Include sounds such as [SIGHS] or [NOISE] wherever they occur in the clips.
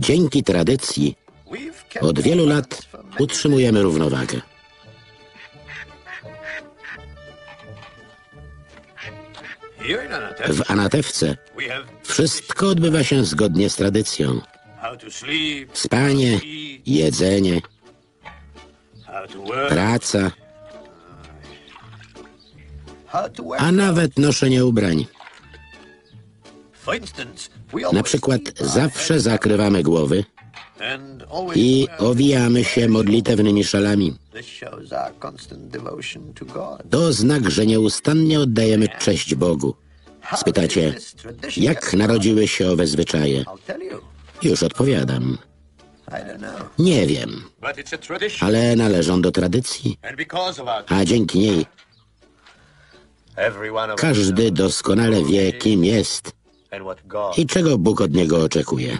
Dzięki tradycji od wielu lat utrzymujemy równowagę. W Anatewce wszystko odbywa się zgodnie z tradycją. Spanie, jedzenie, praca, a nawet noszenie ubrań. Na przykład zawsze zakrywamy głowy i owijamy się modlitewnymi szalami. To znak, że nieustannie oddajemy cześć Bogu. Spytacie, jak narodziły się owe zwyczaje? Już odpowiadam. Nie wiem, ale należą do tradycji, a dzięki niej każdy doskonale wie, kim jest i czego Bóg od niego oczekuje.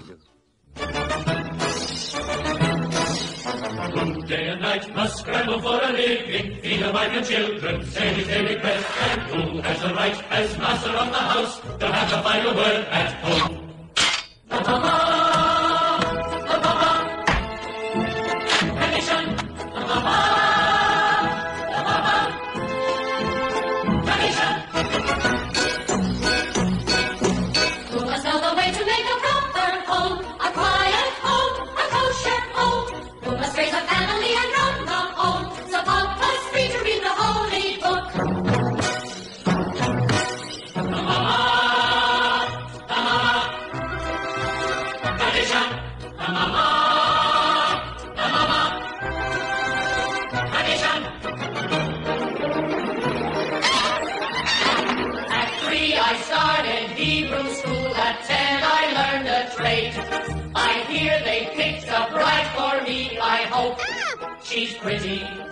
Me, I hope she's pretty.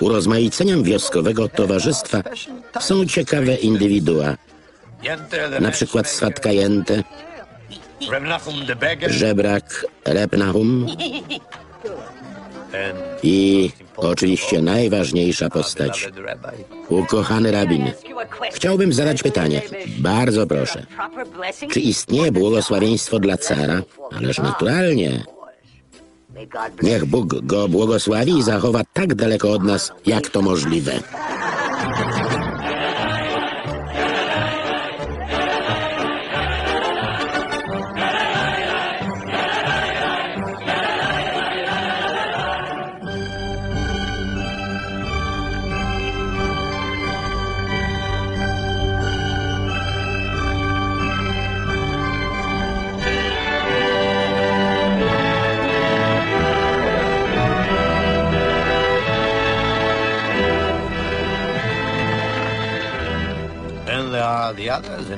Urozmaiceniem wioskowego towarzystwa są ciekawe indywidua, na przykład Swatka Jente, żebrak Repnahum i oczywiście najważniejsza postać, ukochany rabin. Chciałbym zadać pytanie, bardzo proszę. Czy istnieje błogosławieństwo dla cara? Ależ naturalnie. Niech Bóg go błogosławi i zachowa tak daleko od nas, jak to możliwe.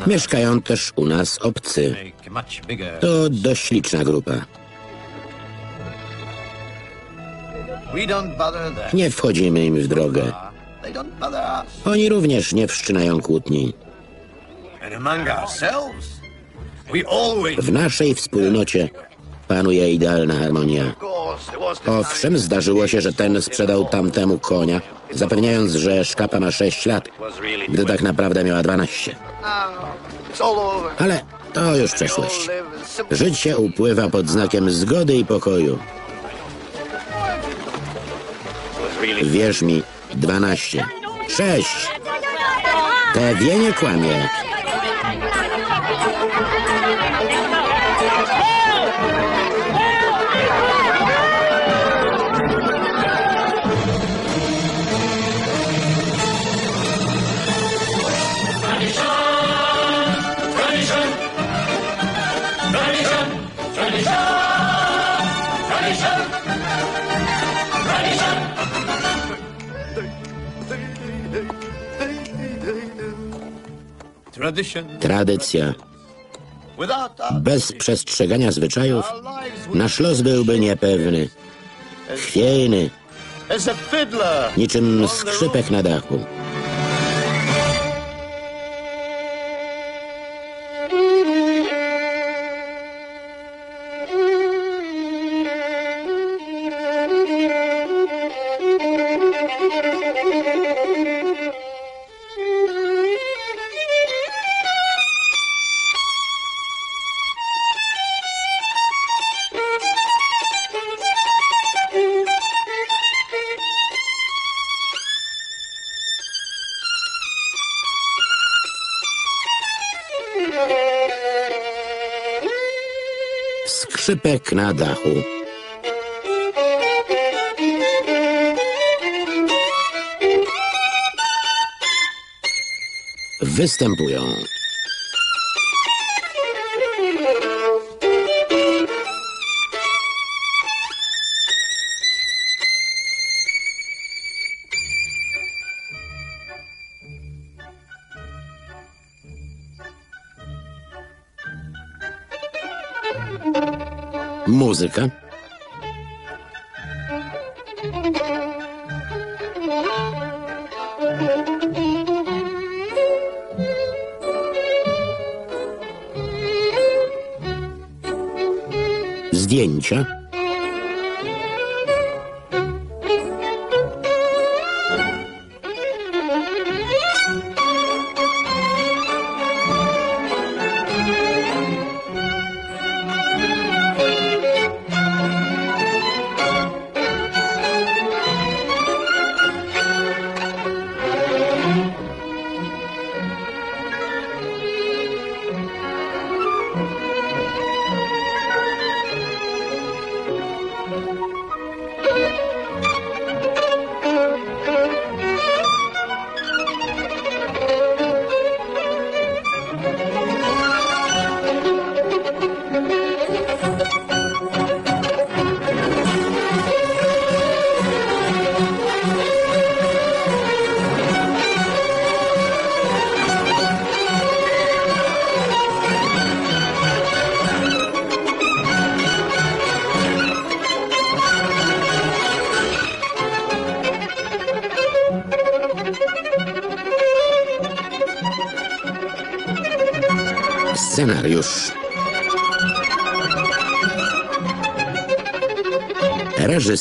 Mieszkają też u nas obcy. To dość liczna grupa. Nie wchodzimy im w drogę. Oni również nie wszczynają kłótni. W naszej wspólnocie panuje idealna harmonia. Owszem, zdarzyło się, że ten sprzedał tamtemu konia, zapewniając, że szkapa ma 6 lat, gdy tak naprawdę miała 12. It's all over. Ale to już przeszłość. Życie upływa pod znakiem zgody i pokoju. Wierz mi, 12. 6. Te wie nie kłamie. Tradycja. Bez przestrzegania zwyczajów nasz los byłby niepewny, chwiejny, niczym skrzypek na dachu. Skrzypek na dachu. Występują muzyka, zdjęcia,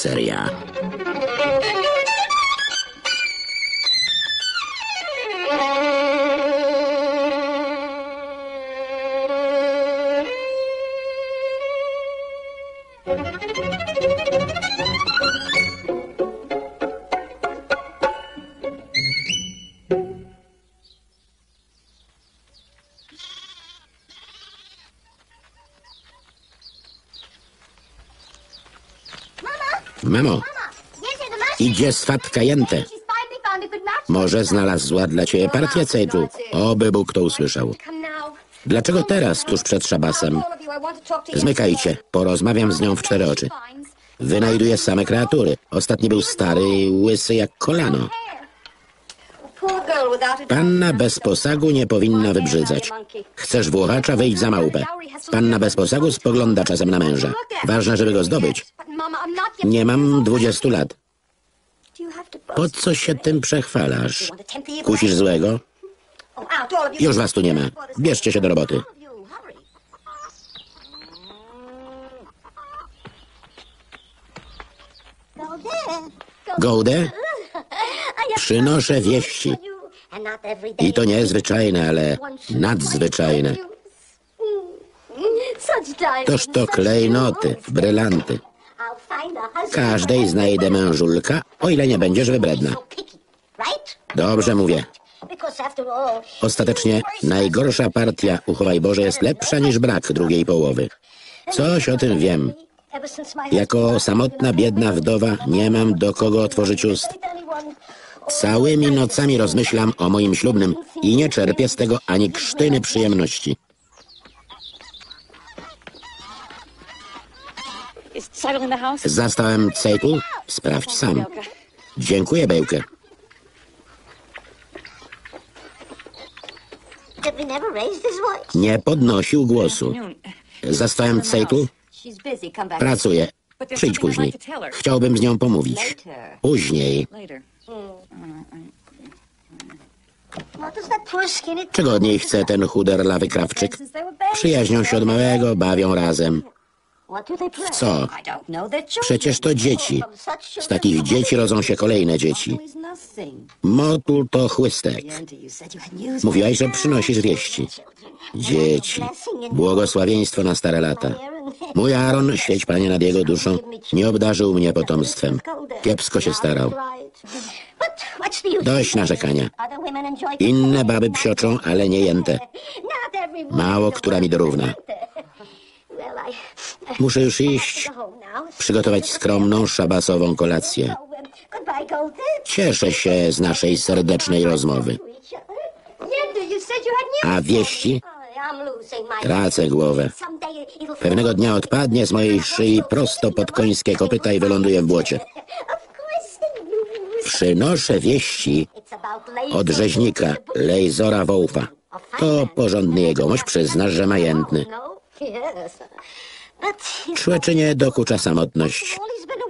Reżyseria. Mamo, good match. Może znalazła dla ciebie partię cejtu. Oby Bóg to usłyszał. Dlaczego teraz, tuż przed szabasem? Zmykajcie, porozmawiam z nią w cztery oczy. Wynajduje same kreatury. Ostatni był stary i łysy jak kolano. Panna bez posagu nie powinna wybrzydzać. Chcesz włochacza, wyjdź za małpę. Panna bez posagu spogląda czasem na męża. Ważne, żeby go zdobyć. Nie mam dwudziestu lat. Do you have to Po co się tym przechwalasz? Kusisz złego? Już was tu nie ma. Bierzcie się do roboty. Gołdę? Przynoszę wieści. I to nie zwyczajne, ale nadzwyczajne. Toż to klejnoty, brylanty. I'll find a husband Każdej znajdę mężulka, o ile nie będziesz wybredna. Dobrze mówię. Ostatecznie najgorsza partia, uchowaj Boże, jest lepsza niż brak drugiej połowy. Coś o tym wiem. Jako samotna, biedna wdowa nie mam do kogo otworzyć ust. Całymi nocami rozmyślam o moim ślubnym i nie czerpię z tego ani krztyny przyjemności. Is Cyril in the house? Zastałem Cejtu? Sprawdź sam. Dziękuję, Bełkę. Nie podnosił głosu. Zastałem Cejtl? Pracuje. Przyjdź później. Chciałbym z nią pomówić. Później. Czego od niej chce ten chuderlawy krawczyk? Przyjaźnią się od małego, bawią razem. Play? Co? Przecież to dzieci. Z takich dzieci rodzą się kolejne dzieci. Motul to chłystek. Mówiłaś, że przynosisz wieści. Dzieci. Błogosławieństwo na stare lata. Mój Aaron, świeć Panie nad jego duszą, nie obdarzył mnie potomstwem. Kiepsko się starał. Dość narzekania. Inne baby psioczą, ale nie jęte. [LAUGHS] Mało która mi dorówna. Muszę już iść, przygotować skromną, szabasową kolację. Cieszę się z naszej serdecznej rozmowy. A wieści? Tracę głowę. Pewnego dnia odpadnie z mojej szyi prosto pod końskie kopyta i wyląduje w błocie. Przynoszę wieści od rzeźnika, Lejzora Wołfa. To porządny jegomość, przyznasz, że majętny. Człeczynie dokucza samotność.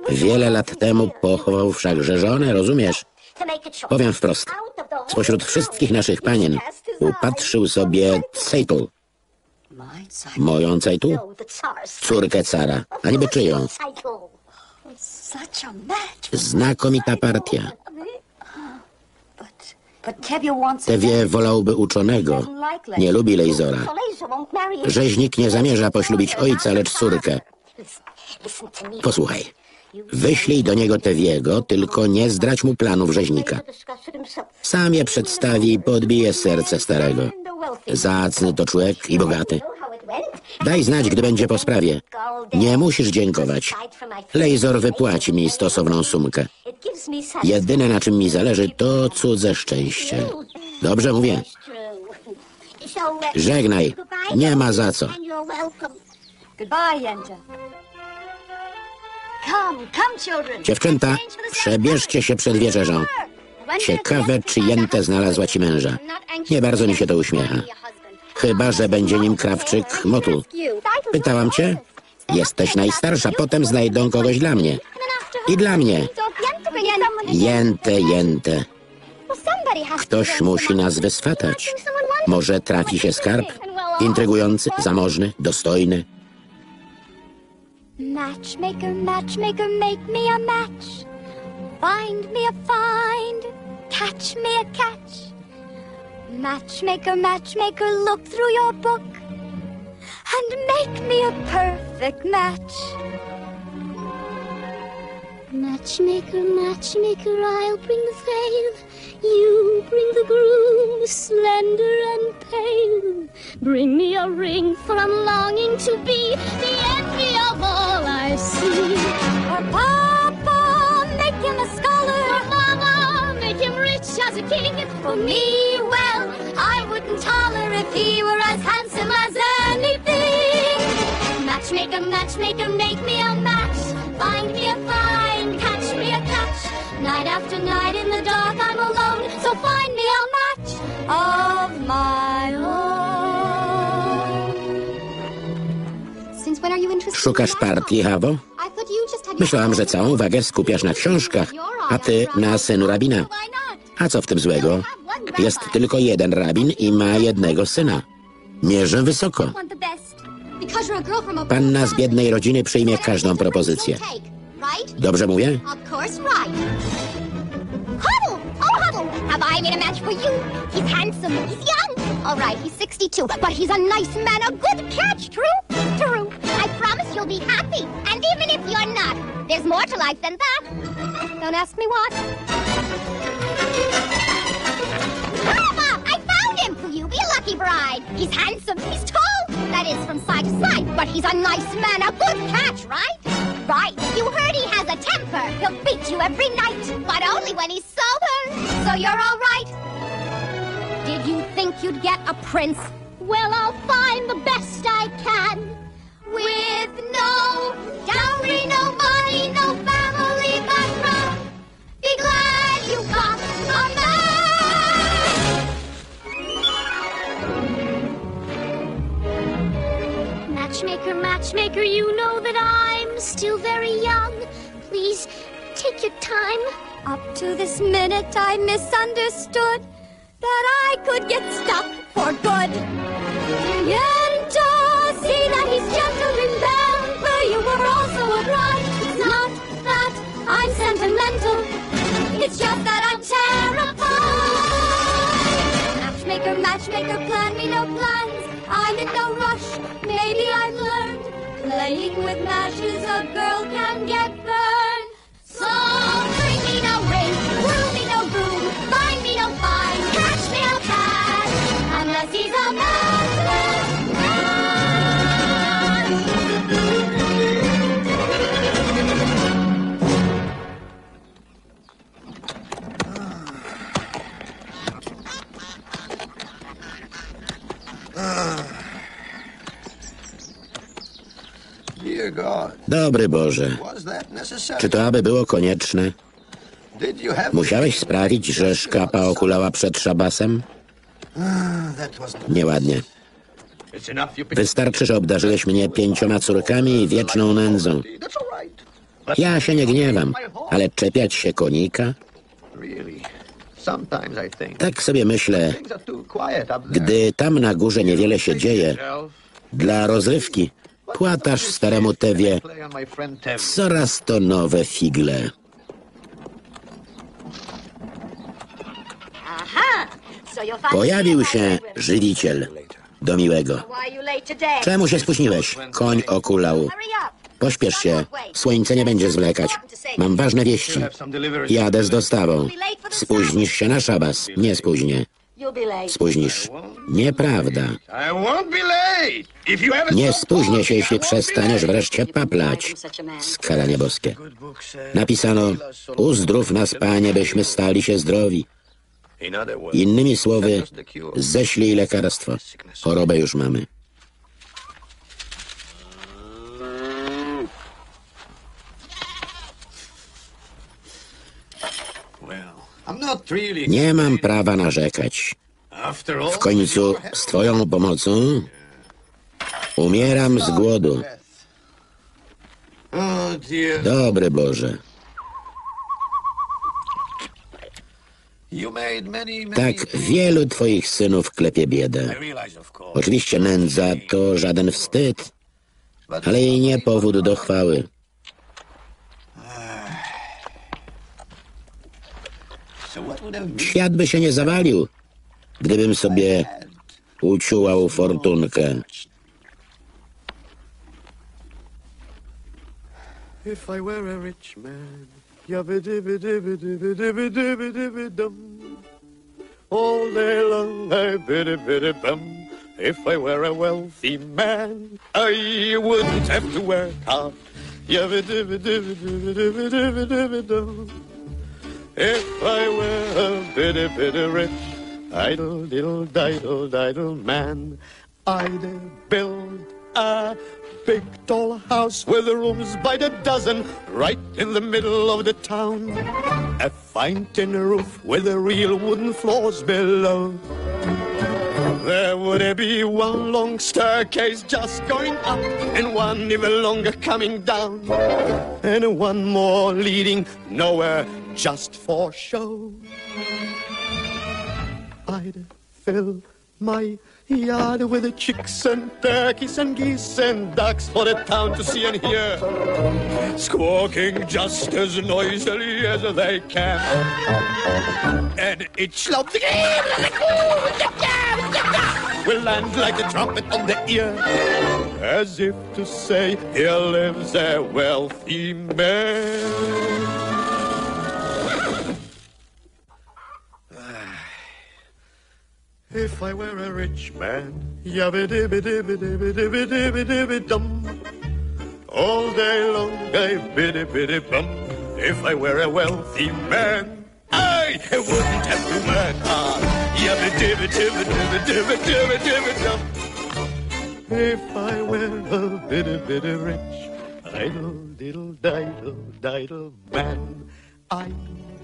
Wiele lat temu pochował wszakże żonę, rozumiesz? Powiem wprost. Spośród wszystkich naszych panien upatrzył sobie Cejtul. Moją Cejtul? No. Córkę cara. A niby czyją? Znakomita partia. Tewie wolałby uczonego. Nie lubi Lejzora. Rzeźnik nie zamierza poślubić ojca, lecz córkę. Posłuchaj. Wyślij do niego Tewiego, tylko nie zdrać mu planów rzeźnika. Sam je przedstawi i podbije serce starego. Zacny to człowiek i bogaty. Daj znać, gdy będzie po sprawie. Nie musisz dziękować. Lejzor wypłaci mi stosowną sumkę. Jedyne na czym mi zależy to cudze szczęście. Dobrze mówię. Żegnaj. Nie ma za co. Dziewczęta, przebierzcie się przed wieczerzą. Ciekawe, czy Jentę znalazła ci męża. Nie bardzo mi się to uśmiecha. Chyba, że będzie nim krawczyk Motul. Pytałam cię? Jesteś najstarsza, potem znajdą kogoś dla mnie. I dla mnie. Jentę, Jentę. Ktoś musi nas wyswatać. Może trafi się skarb? Intrygujący, zamożny, dostojny. Matchmaker, matchmaker, make me a match. Find me a find, catch me a catch. Matchmaker, matchmaker, look through your book and make me a perfect match. Matchmaker, matchmaker, I'll bring the veil. You bring the groom, slender and pale. Bring me a ring, for I'm longing to be the envy of all I see. Papa, a king. For me, well, I wouldn't holler if he were as handsome as anything. Matchmaker, matchmaker, make me a match. Find me a find, catch me a catch. Night after night in the dark, I'm alone. So find me a match of my own. Since when are you interested Szukasz partii, Hawo? I thought you just had your Myślałam, że całą uwagę skupiasz na książkach, a ty na synu rabina. A co w tym złego? Jest tylko jeden rabin i ma jednego syna. Mierzę wysoko. Panna z biednej rodziny przyjmie każdą propozycję. Dobrze mówię? Have I match for you? He's handsome, he's young. All right, he's 62, but he's a nice man. True? True. I promise you'll be happy. And even if you're not, there's more to life than that. Don't ask me what. Mama, I found him! You be a lucky bride? He's handsome, he's tall. That is, from side to side. But he's a nice man, a good catch, right? Right. You heard he has a temper. He'll beat you every night, but only when he's sober. So you're all right. Did you think you'd get a prince? Well, I'll find the best I can. With no dowry, no money, no family background. Be glad matchmaker, matchmaker, you know that I'm still very young. Please take your time. Up to this minute, I misunderstood that I could get stuck for good. Yenta, see that he's gentle, remember you were also a bride. It's not that I'm sentimental, it's just that I'm terrified. Matchmaker, plan me no plans. I'm in no rush, maybe I've learned. Playing with matches, a girl can get burned. So Dobry Boże, czy to aby było konieczne? Musiałeś sprawić, że szkapa okulała przed szabasem? Nieładnie. Wystarczy, że obdarzyłeś mnie pięcioma córkami i wieczną nędzą. Ja się nie gniewam, ale czepiać się konika? Tak sobie myślę, things are too quiet up there. gdy tam na górze niewiele się dzieje, dla rozrywki płatasz staremu tewie coraz to nowe figle. Pojawił się żywiciel. Do miłego. Why you late today? Czemu się spóźniłeś? Koń okulał. Pośpiesz się. Słońce nie będzie zwlekać. Mam ważne wieści. Jadę z dostawą. Spóźnisz się na szabas. Nie spóźnię. Spóźnisz. Nieprawda. Nie spóźnię się, jeśli przestaniesz wreszcie paplać. Skaranie boskie. Napisano, uzdrów nas, Panie, byśmy stali się zdrowi. Innymi słowy, ześlij lekarstwo. Chorobę już mamy. Well, I'm not really Nie mam prawa narzekać. W końcu z twoją pomocą umieram z głodu. Oh. Dobry Boże. Tak wielu twoich synów klepie biedę. Oczywiście nędza to żaden wstyd, ale i nie powód do chwały. so what would have been Świat by się nie zawalił, gdybym sobie uciułał fortunkę. If I were a rich man. All day long a wealthy man, I wouldn't have to work hard. If I were a bitty bitty rich, idle diddle diddle diddle man, I'd build a big tall house with rooms by the dozen right in the middle of the town. A fine tin roof with the real wooden floors below. There would be one long staircase just going up and one even longer coming down. And one more leading nowhere just for show. I'd fill my yard with the chicks and turkeys and geese and ducks for the town to see and hear. Squawking just as noisily as they can. And each loud will land like a trumpet on the ear. As if to say, here lives a wealthy man. If I were a rich man, yabba dibba dibba dibba dibba dibba dibba dum. All day long I biddy biddy bum. If I were a wealthy man, I wouldn't have to work hard. Yabba dibba dibba dibba dibba dibba dibba dum. If I were a biddy biddy rich, idle diddle diddle diddle man, I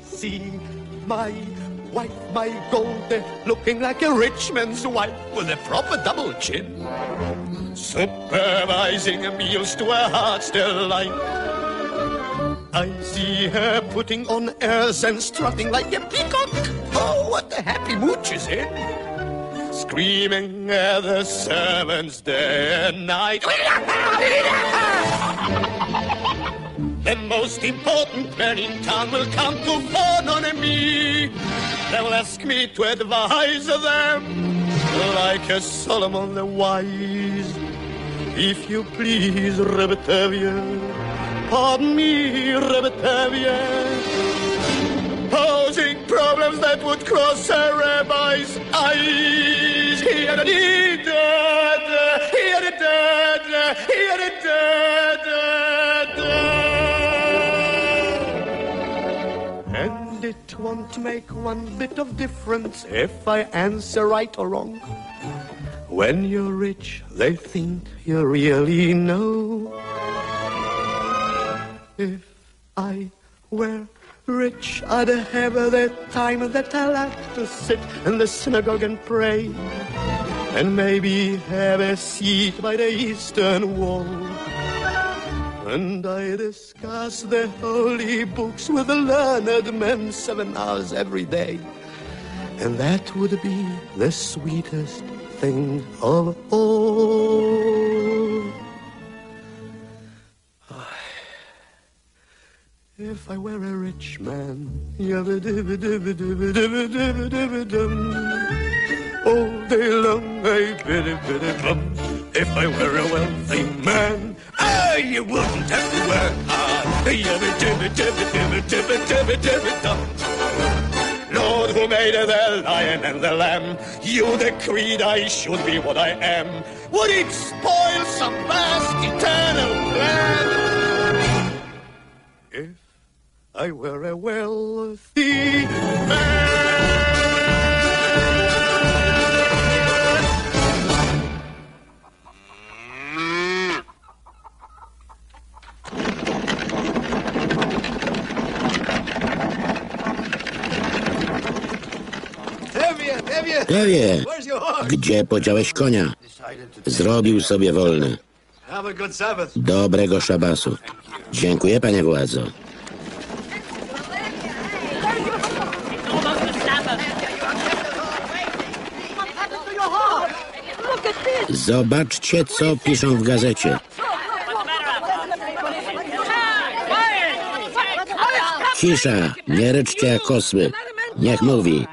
see my wife, my golden, eh, looking like a rich man's wife with a proper double chin. Supervising meals to her heart's delight. I see her putting on airs and strutting like a peacock. Oh, what a happy mood she's in. Screaming at the servants day and night. [LAUGHS] The most important man in town will come to phone on me. They will ask me to advise them like a Solomon the wise. If you please, Rebetavia, pardon me, Rebetavia, posing problems that would cross a rabbi's eyes. Here da, here da da, here da it won't make one bit of difference if I answer right or wrong. When you're rich, they think you really know. If I were rich, I'd have the time that I like to sit in the synagogue and pray. And maybe have a seat by the eastern wall. And I discuss the holy books with the learned men seven hours every day. And that would be the sweetest thing of all. If I were a rich man, all day long I biddy biddy bum. If I were a wealthy man, ah, you wouldn't have to work hard. Lord, who made the lion and the lamb, you decreed I should be what I am. Would it spoil some vast eternal plan? If I were a wealthy man. Lewie, gdzie podziałeś konia? Zrobił sobie wolny. Dobrego szabasu. Dziękuję, panie władzo. Zobaczcie, co piszą w gazecie. Cisza, nie ryczcie jak osły. Niech mówi.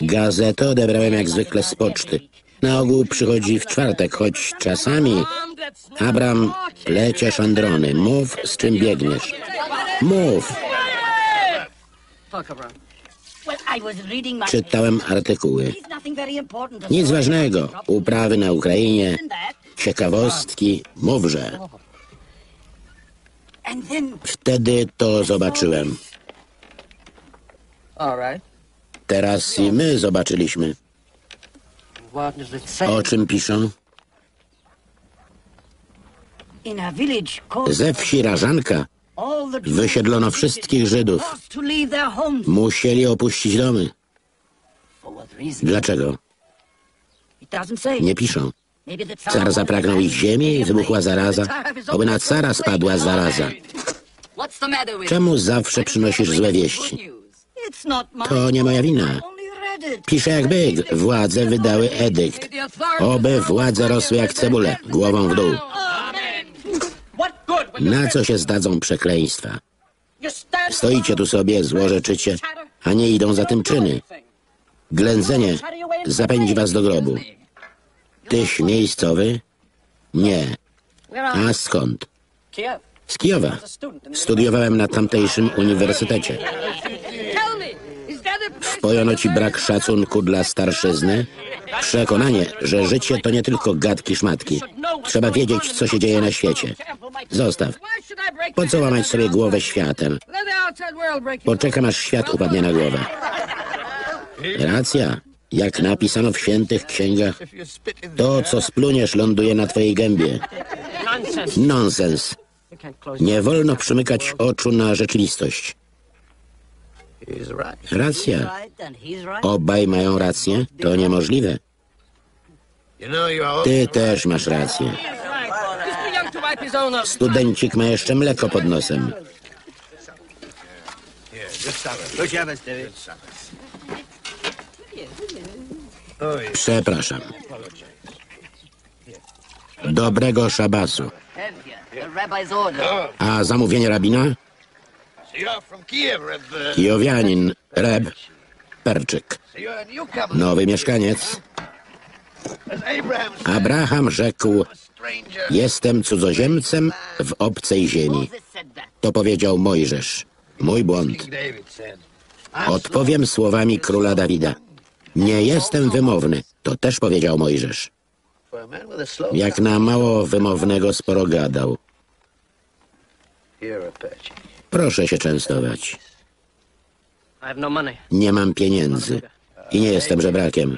Gazetę odebrałem jak zwykle z poczty. Na ogół przychodzi w czwartek, choć czasami... Abram, plecie szandrony. Mów, z czym biegniesz. Mów. Czytałem artykuły. Nic ważnego. Uprawy na Ukrainie, ciekawostki. Mówże. Wtedy to zobaczyłem. All right. Teraz i my zobaczyliśmy. O czym piszą? Ze wsi Rażanka wysiedlono wszystkich Żydów. Musieli opuścić domy. Dlaczego? Nie piszą. Car zapragnął ich ziemi i wybuchła zaraza. Oby na cara spadła zaraza. Czemu zawsze przynosisz złe wieści? To nie moja wina. Pisze jak byk. Władze wydały edykt. Oby władze rosły jak cebule, głową w dół. Na co się zdadzą przekleństwa? Stoicie tu sobie, złorzeczycie, a nie idą za tym czyny. Ględzenie zapędzi was do grobu. Tyś miejscowy? Nie. A skąd? Kiev? Z Kijowa. Studiowałem na tamtejszym uniwersytecie. Wpojono ci brak szacunku dla starszyzny? Przekonanie, że życie to nie tylko gadki szmatki. Trzeba wiedzieć, co się dzieje na świecie. Zostaw. Po co łamać sobie głowę światem? Poczekam, aż świat upadnie na głowę. Racja. Jak napisano w świętych księgach, to, co spluniesz, ląduje na twojej gębie. Nonsens. Nie wolno przymykać oczu na rzeczywistość. Racja. Obaj mają rację. To niemożliwe. Ty też masz rację. Studencik ma jeszcze mleko pod nosem. Przepraszam. Dobrego szabasu. A zamówienie rabina? So you're from Kiev, Reb. Uh, Kijowianin, Reb, Perczyk. Nowy mieszkaniec. Abraham rzekł, jestem cudzoziemcem w obcej ziemi. To powiedział Mojżesz. Mój błąd. Odpowiem słowami króla Dawida. Nie jestem wymowny. To też powiedział Mojżesz. Jak na mało wymownego sporo gadał. Proszę się częstować. No. Nie mam pieniędzy. I nie jestem żebrakiem.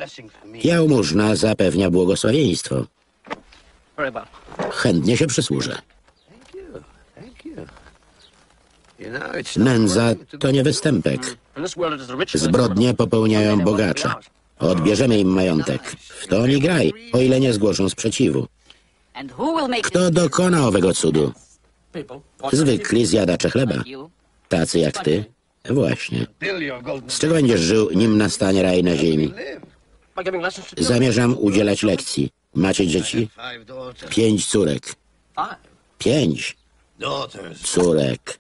Jałmużna zapewnia błogosławieństwo. Chętnie się przysłużę. Nędza to nie występek. Zbrodnie popełniają bogacze. Odbierzemy im majątek. W to nie graj, o ile nie zgłoszą sprzeciwu. Kto dokona owego cudu? Zwykli zjadacze chleba. Tacy jak ty. Właśnie. Z czego będziesz żył, nim nastanie raj na ziemi? Zamierzam udzielać lekcji. Macie dzieci? Pięć córek. Pięć córek.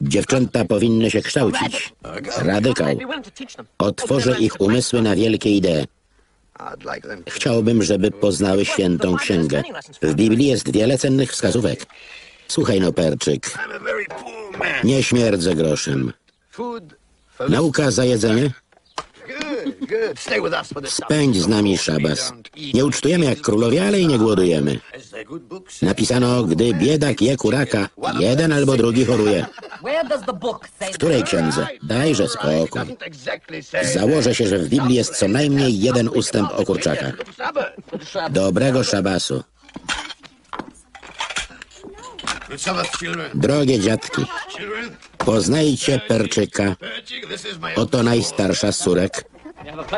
Dziewczęta powinny się kształcić. Radykał. Otworzę ich umysły na wielkie idee. I'd like them to Chciałbym, żeby poznały świętą księgę. W Biblii jest wiele cennych wskazówek. Słuchaj no, Perczyk. Nie śmierdzę groszem. Nauka za jedzenie? Spędź z nami szabas. Nie ucztujemy jak królowie, ale i nie głodujemy. Napisano, gdy biedak je kuraka, jeden albo drugi choruje. W której księdze? Dajże spokój. Założę się, że w Biblii jest co najmniej jeden ustęp o kurczakach. Dobrego szabasu. Drogie dziadki, poznajcie Perczyka. Oto najstarsza z córek.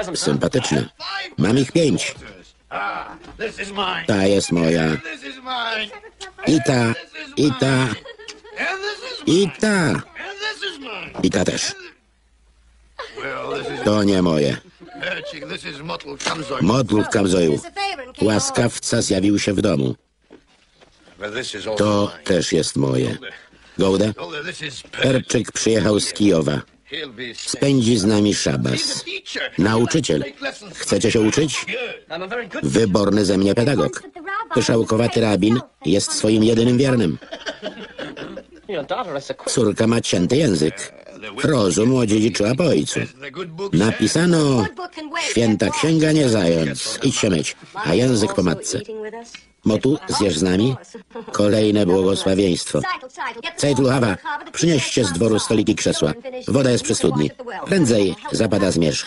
Son. Sympatyczna. Mam ich pięć. Ta jest moja. I ta, i ta, i ta, i ta też. To nie moje. Modlów kamzoju. Łaskawca zjawił się w domu. To też jest moje. Perchik. Perczyk przyjechał z Kijowa. Spędzi z nami szabas. Nauczyciel. Chcecie się uczyć? Wyborny ze mnie pedagog. Pyszałkowaty rabin jest swoim jedynym wiernym. Córka ma cięty język. Rozum odziedziczyła po ojcu. Napisano, święta księga nie zając, idź się myć, a język po matce. Motu, zjesz z nami? Kolejne błogosławieństwo. Cejtluchawa, przynieście z dworu stoliki krzesła. Woda jest przy studni. Prędzej zapada zmierzch.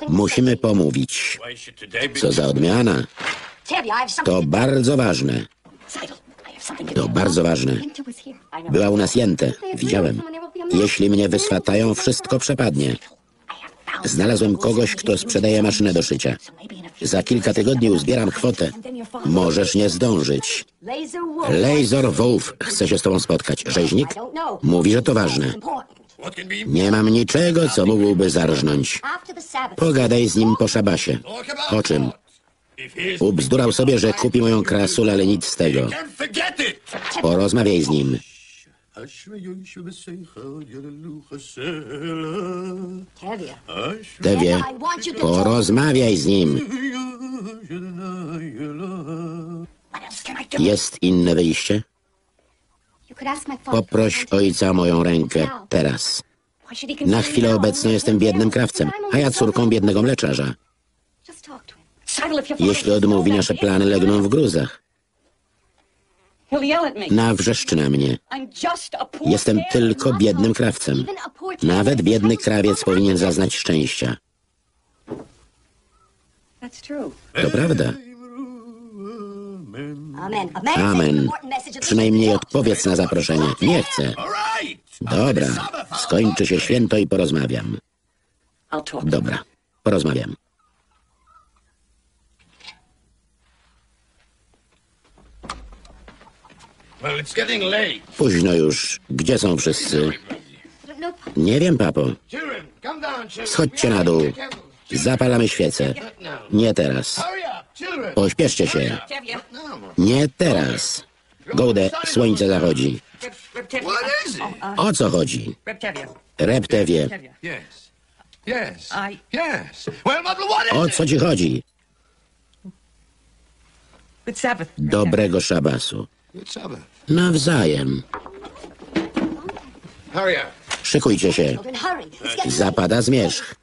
To musimy pomówić. Co za odmiana. To bardzo ważne. To bardzo ważne. Była u nas Jente. Widziałem. Jeśli mnie wyswatają, wszystko przepadnie. Znalazłem kogoś, kto sprzedaje maszynę do szycia. Za kilka tygodni uzbieram kwotę. Możesz nie zdążyć. Laser Wolf. Chce się z tobą spotkać. Rzeźnik? Mówi, że to ważne. Nie mam niczego, co mógłby zarżnąć. Pogadaj z nim po szabasie. O czym? Ubzdurał sobie, że kupi moją krasulę, ale nic z tego. Porozmawiaj z nim. You to porozmawiaj z nim. Jest inne wyjście? Poproś ojca o moją rękę. Teraz. Na chwilę obecną jestem biednym krawcem, a ja córką biednego mleczarza. Jeśli odmówi, nasze plany legną w gruzach. Nawrzeszczy na mnie. Jestem tylko biednym krawcem. Nawet biedny krawiec powinien zaznać szczęścia. To prawda. Amen. Przynajmniej odpowiedz na zaproszenie. Nie chcę. Dobra. Skończy się święto i porozmawiam. Dobra. Porozmawiam. Well, it's getting late. Późno już. Gdzie są wszyscy? Nie wiem, papo. Children, come down, children. Schodźcie na dół. Zapalamy świecę. Nie teraz. Hurry up, children. Pośpieszcie się. Nie teraz. Gołdę, słońce zachodzi. O co chodzi? Reptewie. O co ci chodzi? Good Sabbath. Riptavia. Dobrego szabasu. Nawzajem. Hurry up. Szykujcie się. Zapada zmierzch.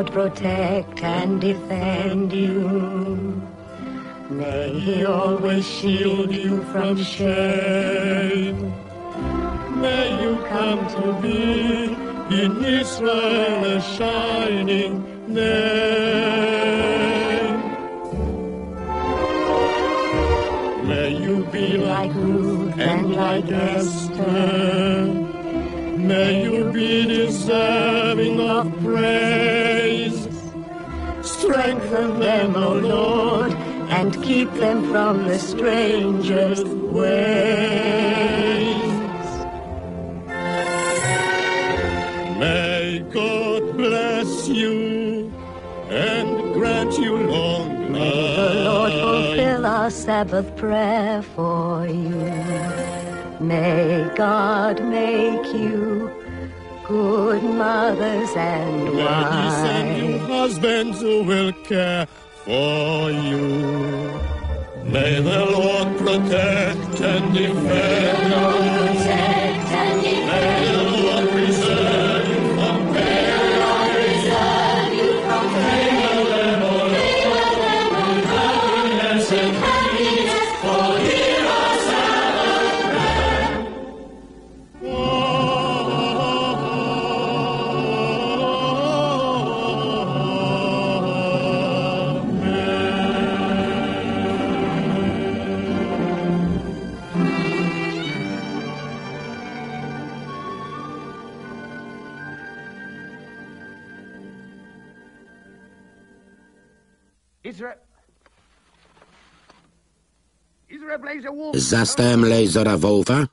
Lord protect and defend you. May He always shield you from shame. May you come to be in Israel a shining name. May you be Like Ruth and like Esther. May you be deserving of praise. Strengthen them, O Lord, and keep them from the stranger's ways. May God bless you and grant you long life. May The Lord fulfill our Sabbath prayer for you. May God make you good mothers and May He send you wives. husbands who will care for you. May the Lord protect and defend Zastałem Lejzora Wołfa?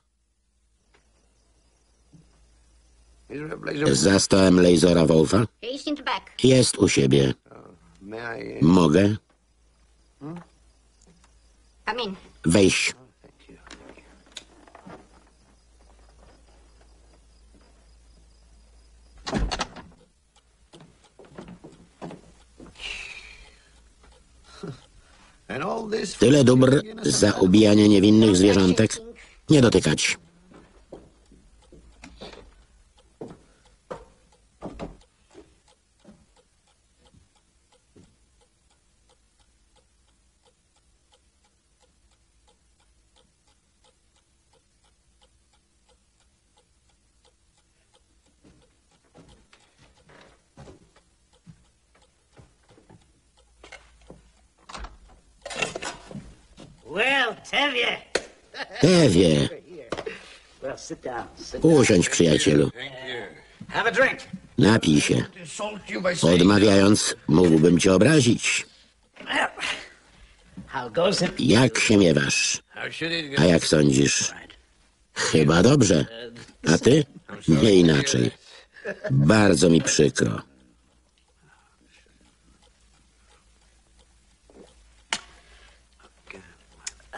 Zastałem Lejzora back. Jest u siebie. Mogę wejść. Thank you. And all this for Tyle dóbr za ubijanie niewinnych zwierzątek? Nie dotykać. Well, Tevye. Down. usiądź przyjacielu. Have a drink. Napij się. Odmawiając, mógłbym cię obrazić. Jak się miewasz? A jak sądzisz? Chyba dobrze. A ty? Nie inaczej. Bardzo mi przykro. How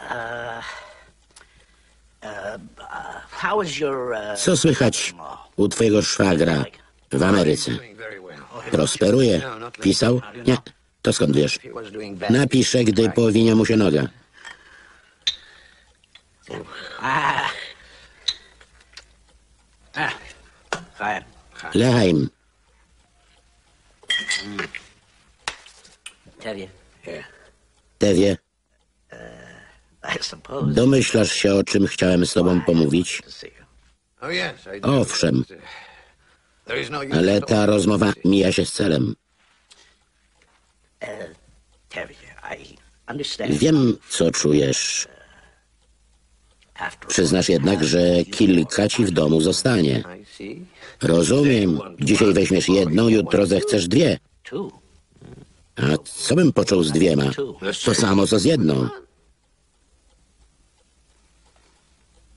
is your, uh, Co słychać u twojego szwagra w Ameryce? Prosperuje. Pisał? Nie. To skąd wiesz? Napisze, gdy powinie mu się noga. Leheim. Tewie, suppose. Domyślasz się, o czym chciałem z tobą pomówić? Owszem, ale ta rozmowa mija się z celem. Wiem, co czujesz. Przyznasz jednak, że kilka ci w domu zostanie. Rozumiem. Dzisiaj weźmiesz jedną, jutro zechcesz dwie. A co bym począł z dwiema? To samo, co z jedną. Tevye. this is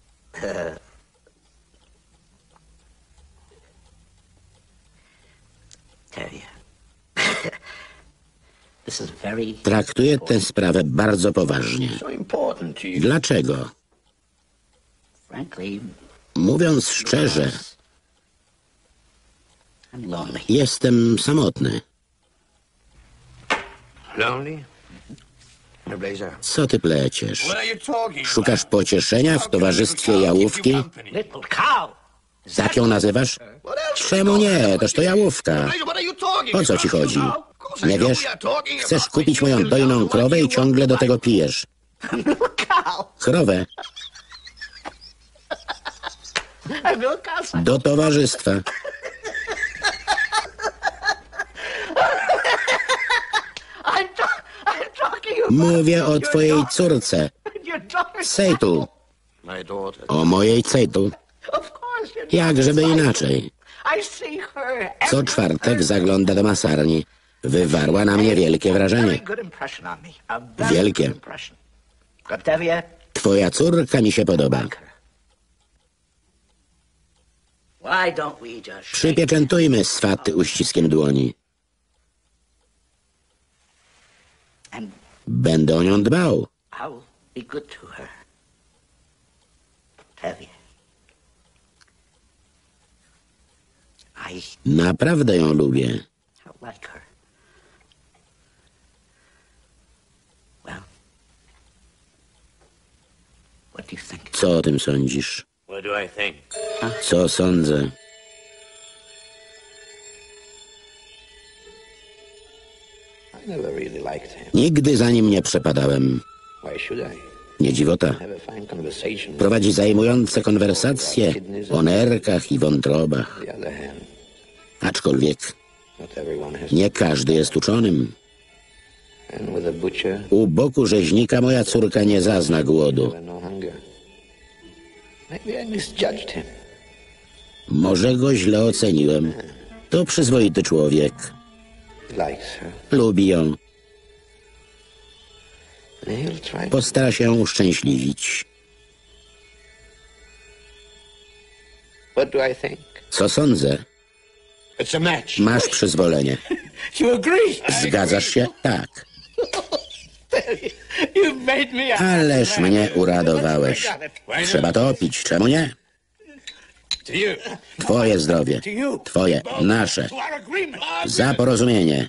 very [LAUGHS] Traktuję tę sprawę bardzo poważnie. So important to you. Dlaczego? frankly Mówiąc szczerze, jestem samotny. Lonely? Co ty pleciesz? Szukasz pocieszenia w towarzystwie jałówki? Tak ją nazywasz? Czemu nie? Toż to jałówka. O co ci chodzi? Nie wiesz? Chcesz kupić moją dojną krowę i ciągle do tego pijesz. Krowę do towarzystwa. I'm, ta- I'm talking about Mówię o twojej córce. Sejtu. O mojej Sejtu. Jak żeby inaczej. Co czwartek zagląda do masarni. Wywarła na mnie wielkie wrażenie. Wielkie. Twoja córka mi się podoba. Przypieczętujmy swaty uściskiem dłoni. Będę o nią dbał. I'll be good to her. I Naprawdę ją lubię. I like her. Well, what do you think? Co o tym sądzisz? What do I think? Co sądzę? Nigdy za nim nie przepadałem. Nie dziwota. Prowadzi zajmujące konwersacje o nerkach i wątrobach. Aczkolwiek nie każdy jest uczonym. U boku rzeźnika moja córka nie zazna głodu. Może go źle oceniłem. To przyzwoity człowiek. Lubi ją. Postara się ją uszczęśliwić. What do I think? Co sądzę? It's a match. Masz przyzwolenie. [LAUGHS] You agree? Zgadzasz się? Tak. [LAUGHS] You made me a Ależ mnie uradowałeś. Trzeba to opić, czemu nie? Twoje zdrowie. Twoje, nasze. Za porozumienie.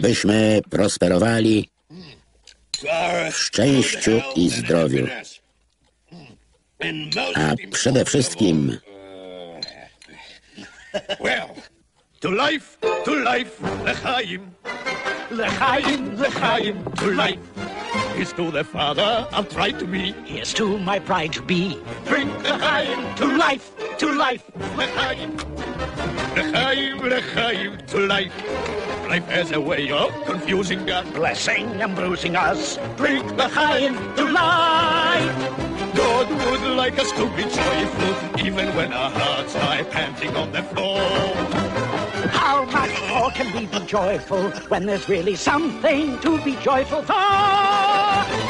Byśmy prosperowali w szczęściu i zdrowiu. A przede wszystkim to life, to life, lechaim. Lechaim, lechaim, to life. Is to the father I've tried to be. Here's to my pride to be. Drink lechaim, to life, to life, lechaim. Lechaim, lechaim, to life. Life has a way of confusing us. Blessing and bruising us. Drink lechaim, to life. God would like us to be joyful, even when our hearts lie panting on the floor. How much more can we be joyful when there's really something to be joyful for?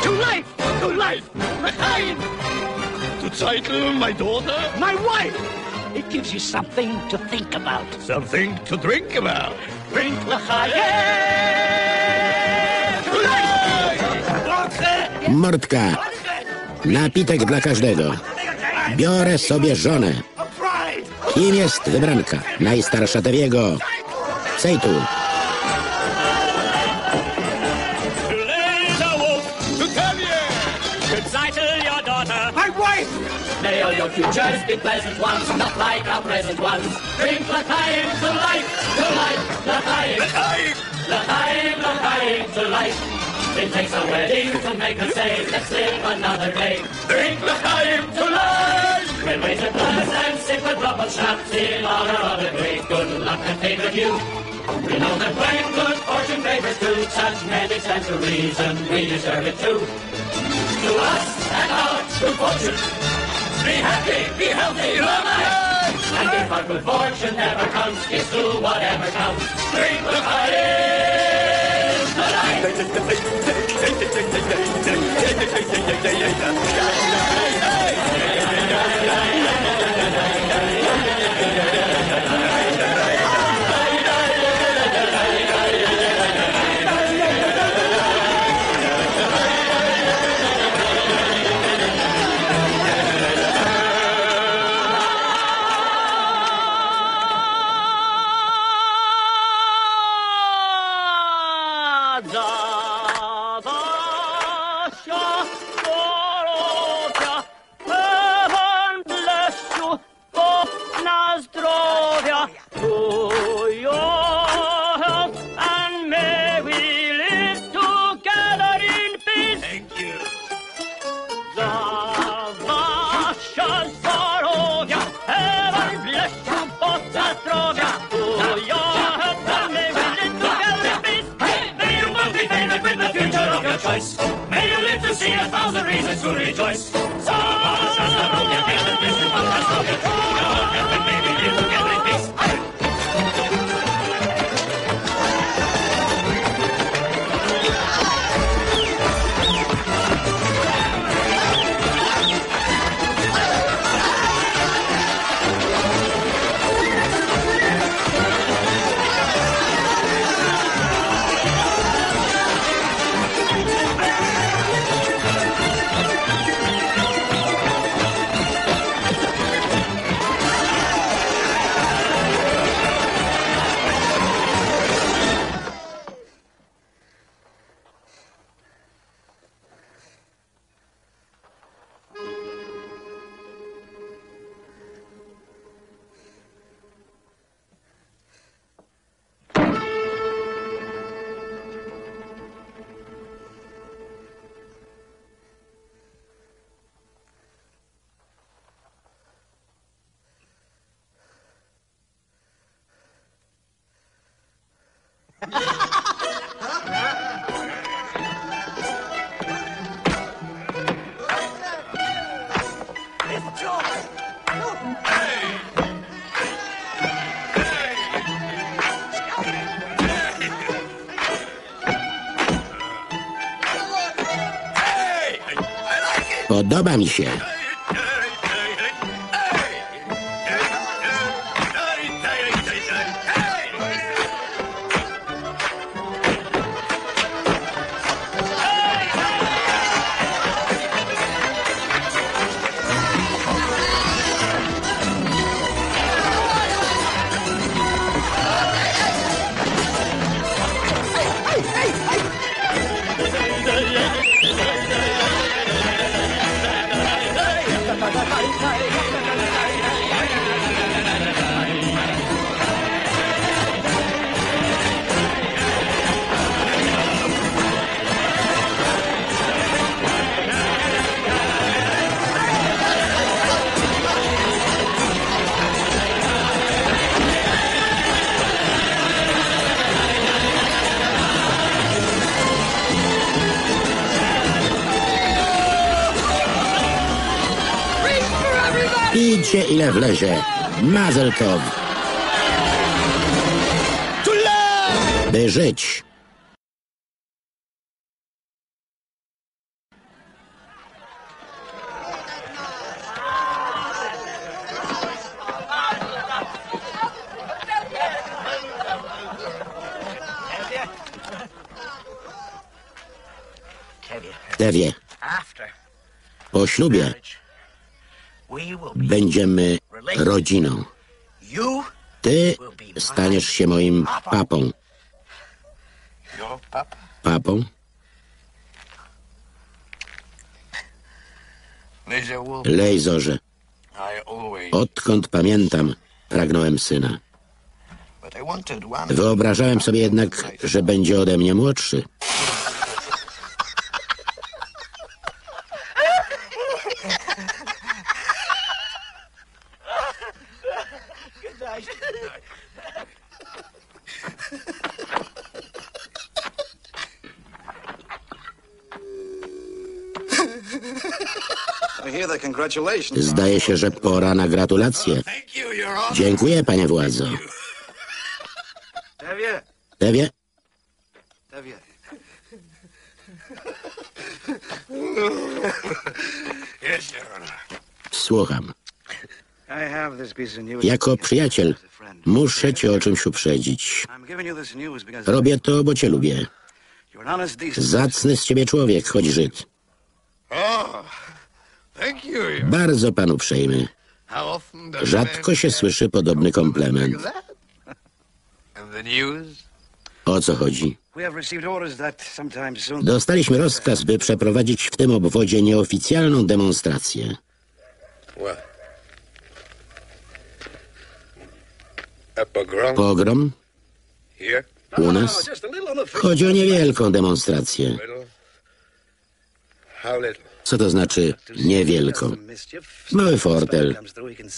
To life, to life, Lechaim! To title my daughter, My wife! It gives you something to think about. something to drink about. Drink L'Chaim! To life! Mordka. Napitek dla każdego. Biorę sobie żonę. Kim jest wybranka? Najstarsza Tewiego. Say tu. Laser Wolf to Terrier. Recital your daughter. My wife! May all your futures be pleasant ones, not like our present ones. Drink L'chaim to life, to life, L'chaim. L'chaim. L'chaim, L'chaim to life. It takes a wedding to make us say, let's live another day. Drink L'chaim to life. We'll raise a glass and sip a drop of schnapps in honor of the great good luck came with you. We know that when good fortune favors two such many centuries, reason we deserve it too. To us and our good fortune. Be happy, be healthy, love life. And if our good fortune never comes, it's do whatever counts. Drink the fire 痛い痛い痛い痛い痛い痛い rejoice. Podoba mi się. Ile wlezie. Mazeltow. By żyć. After po ślubie marriage, we will be będziemy rodziną. Ty staniesz się moim papą. Papą? Leisure Wolf. Lej zorze. I always. Odkąd pamiętam, pragnąłem syna. Wyobrażałem sobie jednak, że będzie ode mnie młodszy. Zdaje się, że pora na gratulacje. Honor. Dziękuję, panie władzo. Tewie? Your Honor. Słucham. Jako przyjaciel muszę cię o czymś uprzedzić. Robię to, bo cię lubię. Zacny z ciebie człowiek, choć Żyd. Oh, thank you. Your Bardzo pan uprzejmy. Rzadko się słyszy podobny komplement. O co chodzi? Dostaliśmy rozkaz, by przeprowadzić w tym obwodzie nieoficjalną demonstrację. Pogrom? U nas? first Chodzi o niewielką demonstrację. Co to znaczy niewielką? Mały fortel.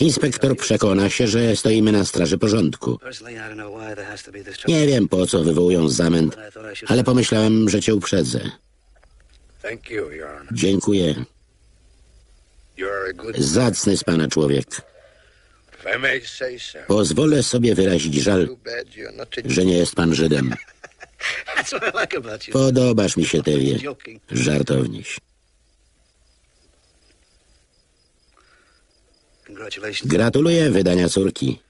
Inspektor przekona się, że stoimy na straży porządku. Nie wiem, po co wywołują zamęt, ale pomyślałem, że cię uprzedzę. Dziękuję. Zacny z pana człowiek. Pozwolę sobie wyrazić żal, że nie jest pan Żydem. [LAUGHS] Podobasz mi się, Tewie. Żartowniś. Gratuluję wydania córki.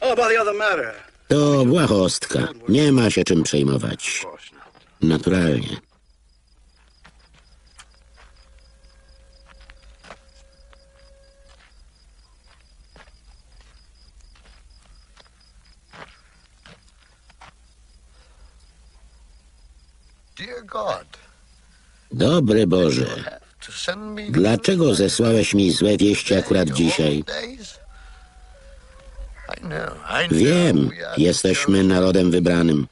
Oh. To błahostka. Nie ma się czym przejmować. Naturalnie. Dobry Boże, dlaczego zesłałeś mi złe wieści akurat dzisiaj? Wiem, jesteśmy narodem wybranym.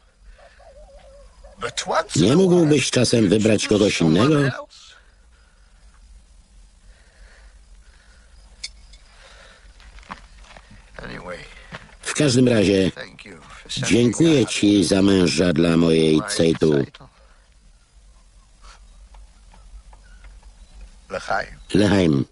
Nie mógłbyś czasem wybrać kogoś innego? W każdym razie dziękuję ci za męża dla mojej cejtu. לחיים. להיים.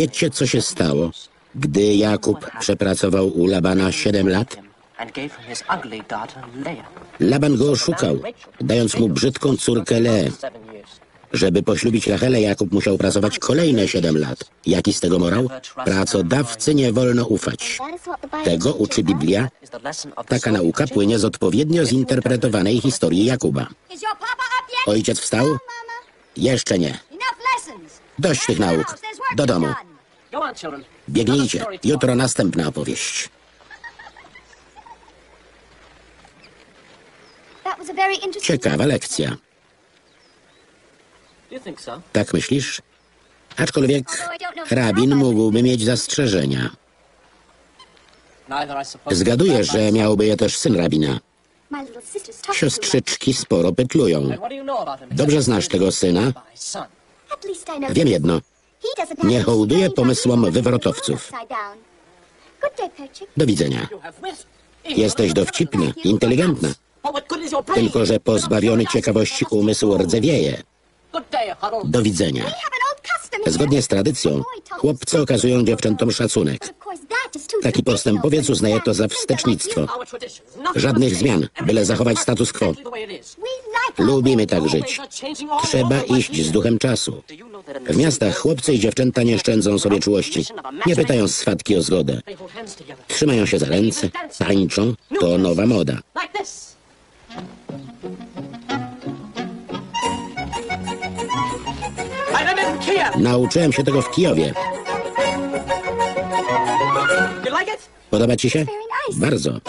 Wiecie, co się stało, gdy Jakub przepracował u Labana 7 lat? Laban go oszukał, dając mu brzydką córkę Leę. Żeby poślubić Rachelę, Jakub musiał pracować kolejne 7 lat. Jaki z tego morał? Pracodawcy nie wolno ufać. Tego uczy. Biblia. Taka nauka płynie z odpowiednio zinterpretowanej historii Jakuba. Ojciec wstał? Jeszcze nie. Dość tych nauk. Do domu. Biegnijcie. Jutro następna opowieść. Ciekawa lekcja. Tak myślisz? Aczkolwiek hrabin mógłby mieć zastrzeżenia. Zgaduję, że miałby je też syn rabina. Siostrzyczki sporo pytlują. Dobrze znasz tego syna? Wiem jedno. Nie hołduje pomysłom wywrotowców. Do widzenia. Jesteś dowcipna, inteligentna. Tylko, że pozbawiony ciekawości umysł rdzewieje. Do widzenia. Zgodnie z tradycją, chłopcy okazują dziewczętom szacunek. Taki postępowiec uznaje to za wstecznictwo. Żadnych zmian, byle zachować status quo. Lubimy tak żyć. Trzeba iść z duchem czasu. W miastach chłopcy i dziewczęta nie szczędzą sobie czułości. Nie pytają swatki o zgodę. Trzymają się za ręce, tańczą. To nowa moda. Nauczyłem się tego w Kijowie. Podoba ci się? Bardzo.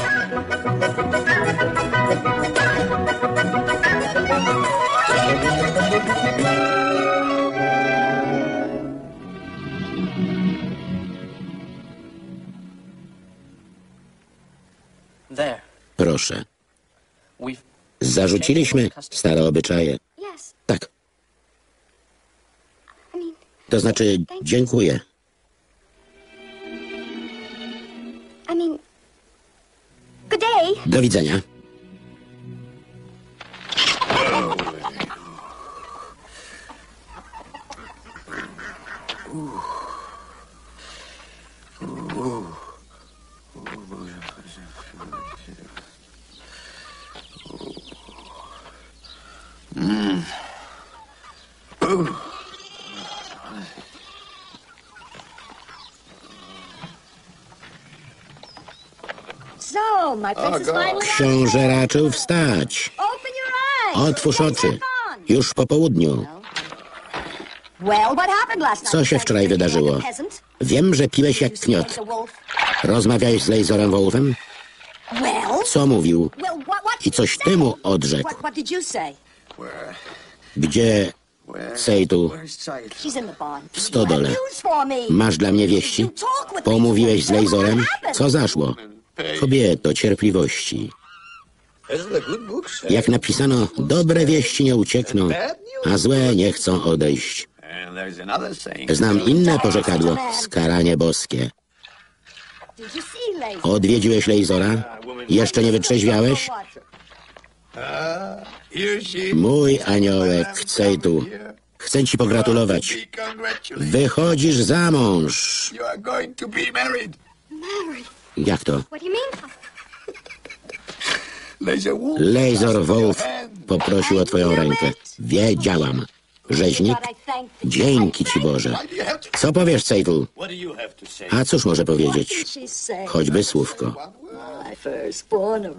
Proszę. Zarzuciliśmy stare obyczaje. Yes. Tak, I mean, to znaczy dziękuję. I mean, good day. Do widzenia. So, Książę raczył wstać. open your eyes. Otwórz oczy. Już po południu. Well, what happened last night? Co się wczoraj wydarzyło? Peasant? Wiem, że piłeś jak wolf? Rozmawiałeś z Lejzorem Wołfem? Well, Co mówił? well, what, what I coś ty mu odrzekł. Gdzie Sejtu w stodole? Masz dla mnie wieści? Pomówiłeś z Lejzorem? Co zaszło? Kobieto, cierpliwości. Jak napisano, dobre wieści nie uciekną, a złe nie chcą odejść. Znam inne porzekadło, skaranie boskie. Odwiedziłeś Lejzora? Jeszcze nie wytrzeźwiałeś? Mój aniołek, Sejtu, chcę ci pogratulować. Wychodzisz za mąż. Jak to? Laser Wolf. Poprosił o twoją rękę. Wiedziałam. Rzeźnik? Dzięki ci Boże. Co powiesz, say? A cóż może powiedzieć? Choćby słówko.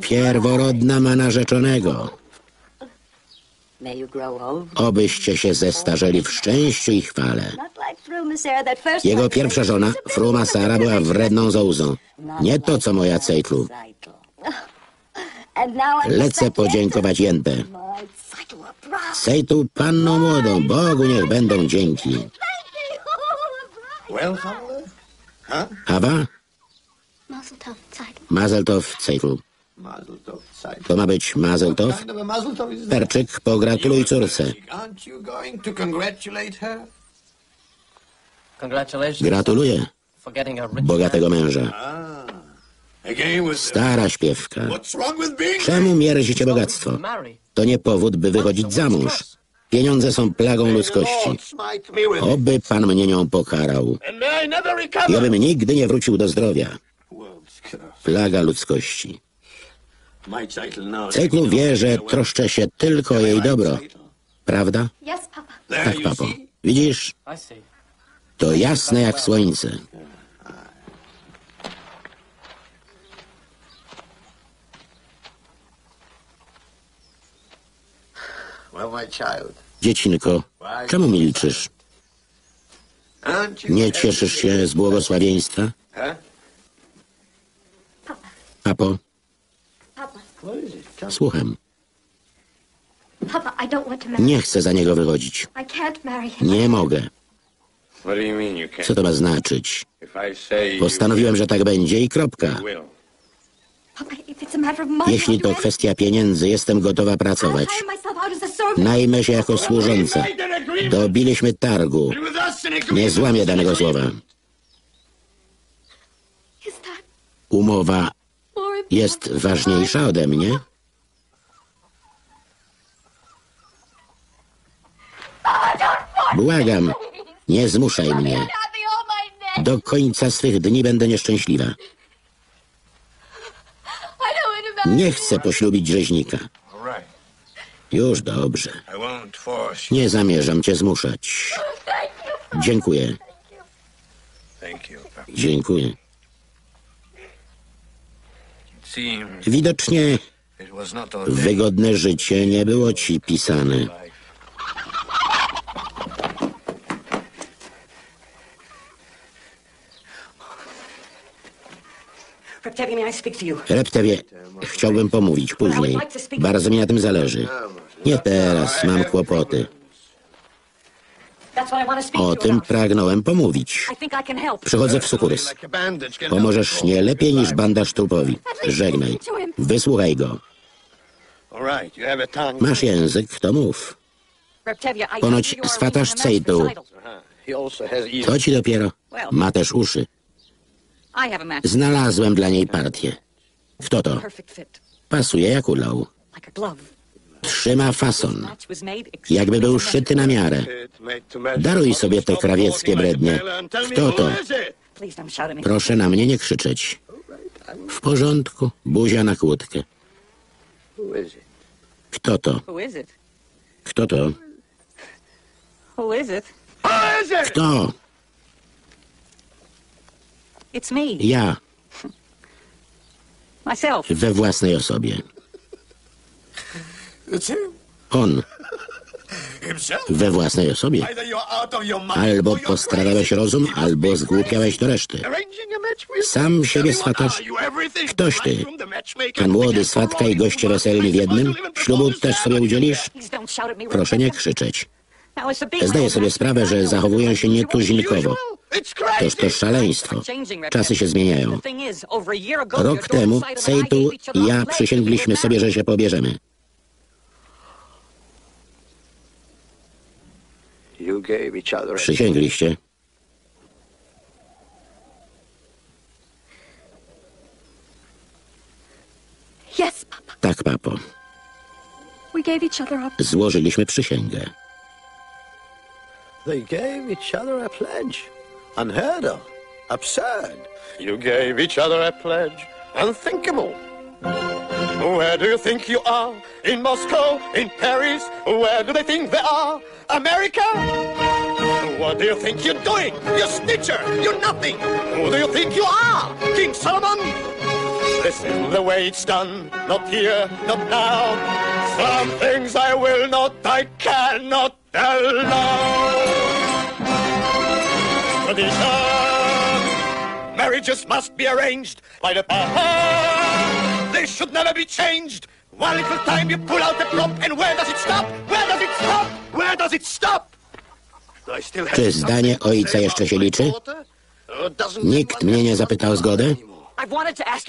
Pierworodna ma narzeczonego. May you grow old. Obyście się zestarzeli w szczęściu i chwale. Jego pierwsza żona, Fruma Sara, była wredną zołzą. Nie to, co moja Cejtlu. Lecę podziękować bra. Sejtu panną młodą, Bogu niech będą dzięki. Well, Father? Huh? Awa? Mazel tov, Zeit. Mazeltov, Cejtlu. To ma być Mazeltov? Perczyk, pogratuluj córce. Gratuluję bogatego męża. With Stara śpiewka. Czemu mierzicie bogactwo? to nie powód, by wychodzić za mąż. Pieniądze są plagą ludzkości. Oby pan mnie nią pokarał. I obym nigdy nie wrócił do zdrowia. Plaga ludzkości. Cyklu wie, że troszczę się tylko o jej dobro. Prawda? Tak, papo. Widzisz? To jasne jak słońce. Dziecinko, czemu milczysz? Nie cieszysz się z błogosławieństwa? Papo, Papa. What is it? Come. Słucham. Papa, I don't want to marry. Nie chcę za niego wychodzić. Nie mogę. What do you mean you can't? Co to ma znaczyć? Postanowiłem, że tak będzie i kropka. Jeśli to do kwestia pieniędzy, jestem gotowa pracować. Najmę się jako służąca. Dobiliśmy targu. Nie złamię danego słowa. Umowa jest ważniejsza ode mnie? Błagam, nie zmuszaj mnie. Do końca swych dni będę nieszczęśliwa. Nie chcę poślubić rzeźnika. Już dobrze. Nie zamierzam cię zmuszać. Dziękuję, dziękuję. Widocznie wygodne życie nie było ci pisane. Reptewie, chciałbym pomówić później. Bardzo mi na tym zależy. Nie teraz, mam kłopoty. That's what I want to speak O tym pragnąłem pomówić. Przychodzę w Sukurys. Pomożesz nie lepiej niż bandaż trupowi. Żegnaj. Wysłuchaj go. Masz język, to mów. Ponoć swatasz Cejtu. To ci dopiero. Ma też uszy. Znalazłem dla niej partię. Kto to? Pasuje jak ulał. Trzyma fason. Jakby był szyty na miarę. Daruj sobie te krawieckie brednie. Kto to? Proszę na mnie nie krzyczeć. W porządku. Buzia na kłódkę. Kto to? Kto to? Kto? Ja. We własnej osobie. On. We własnej osobie. Albo postradałeś rozum, albo zgłupiałeś do reszty. Sam siebie swatasz? Ktoś ty. Ten młody swatka i goście weselni w jednym? Ślubu też sobie udzielisz? Proszę nie krzyczeć. Zdaję sobie sprawę, że zachowują się nietuzinkowo. Toż to szaleństwo. Czasy się zmieniają. Rok temu that I ja przysięgliśmy sobie, że się pobierzemy. You gave each other a Przysięgliście. Yes, Papa. Tak, papo. We gave each other up. Złożyliśmy przysięgę. They gave each other a pledge. Unheard of. Absurd. You gave each other a pledge. Unthinkable. Where do you think you are? In Moscow? In Paris? Where do they think they are? America? What do you think you're doing? You snitcher! You're nothing! Who do you think you are? King Solomon? This is the way it's done. Not here, not now. Some things I will not, I cannot allow. Tradition. Marriages must be arranged by the past. They should never be changed. One little time you pull out the and where does it stop? Where does it stop? Where does it stop? Do I still have Czy zdanie ojca jeszcze się liczy? doesn't Nikt mnie nie zapytał time,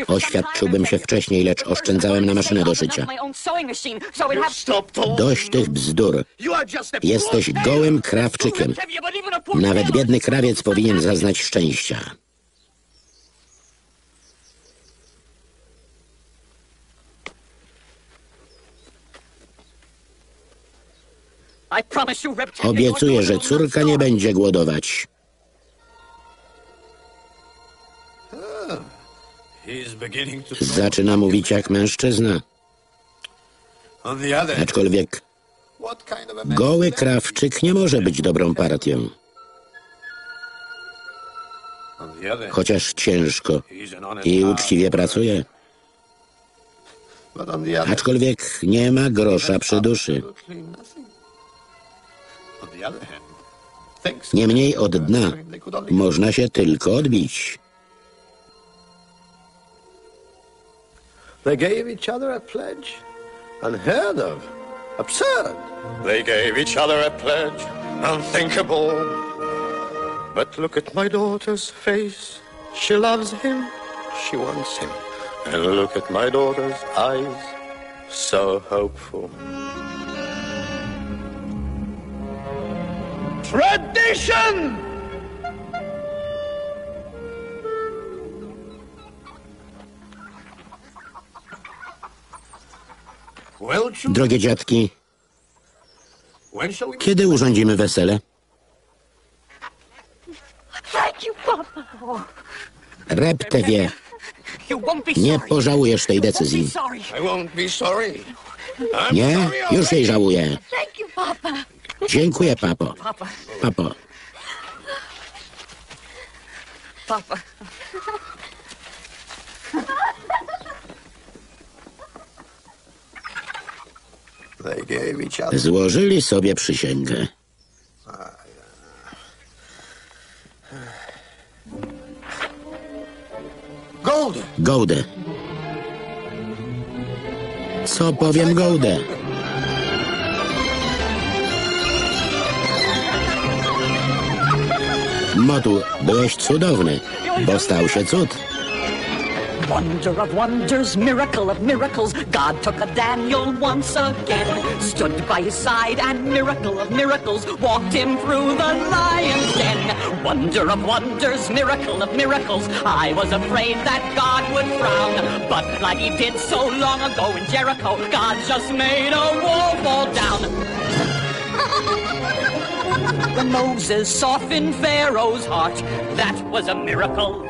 Oświadczyłbym się wcześniej, lecz oszczędzałem na maszynę do szycia. Dość tych bzdur. Jesteś gołym krawczykiem. Nawet biedny krawiec powinien zaznać szczęścia. I promise you, Reptavia, Obiecuję, że córka nie będzie głodować. Zaczyna mówić jak mężczyzna. Aczkolwiek goły krawczyk nie może być dobrą partią. Chociaż ciężko i uczciwie pracuje. Aczkolwiek nie ma grosza przy duszy. Niemniej od dna they could only można się tylko odbić. They gave each other a pledge. Unheard of. Absurd. They gave each other a pledge, unthinkable. But look at my daughter's face. She loves him. She wants him. And look at my daughter's eyes, so hopeful. Tradition! Drogie dziadki, when shall we... kiedy urządzimy wesele? Repte wie, nie pożałujesz tej decyzji. Nie? Już jej żałuję. Dziękuję, papo. Papa. Papo, Papa. Złożyli sobie przysięgę. golden. Gołdę. Co powiem Gołdę? Motu, byłeś cudowny, bo stał się cud. Wonder of wonders, miracle of miracles. God took a Daniel once again, stood by his side, and miracle of miracles walked him through the lion's den. Wonder of wonders, miracle of miracles. I was afraid that God would frown, but like he did so long ago in Jericho, God just made a wall fall down. [LAUGHS] When Moses softened Pharaoh's heart, that was a miracle.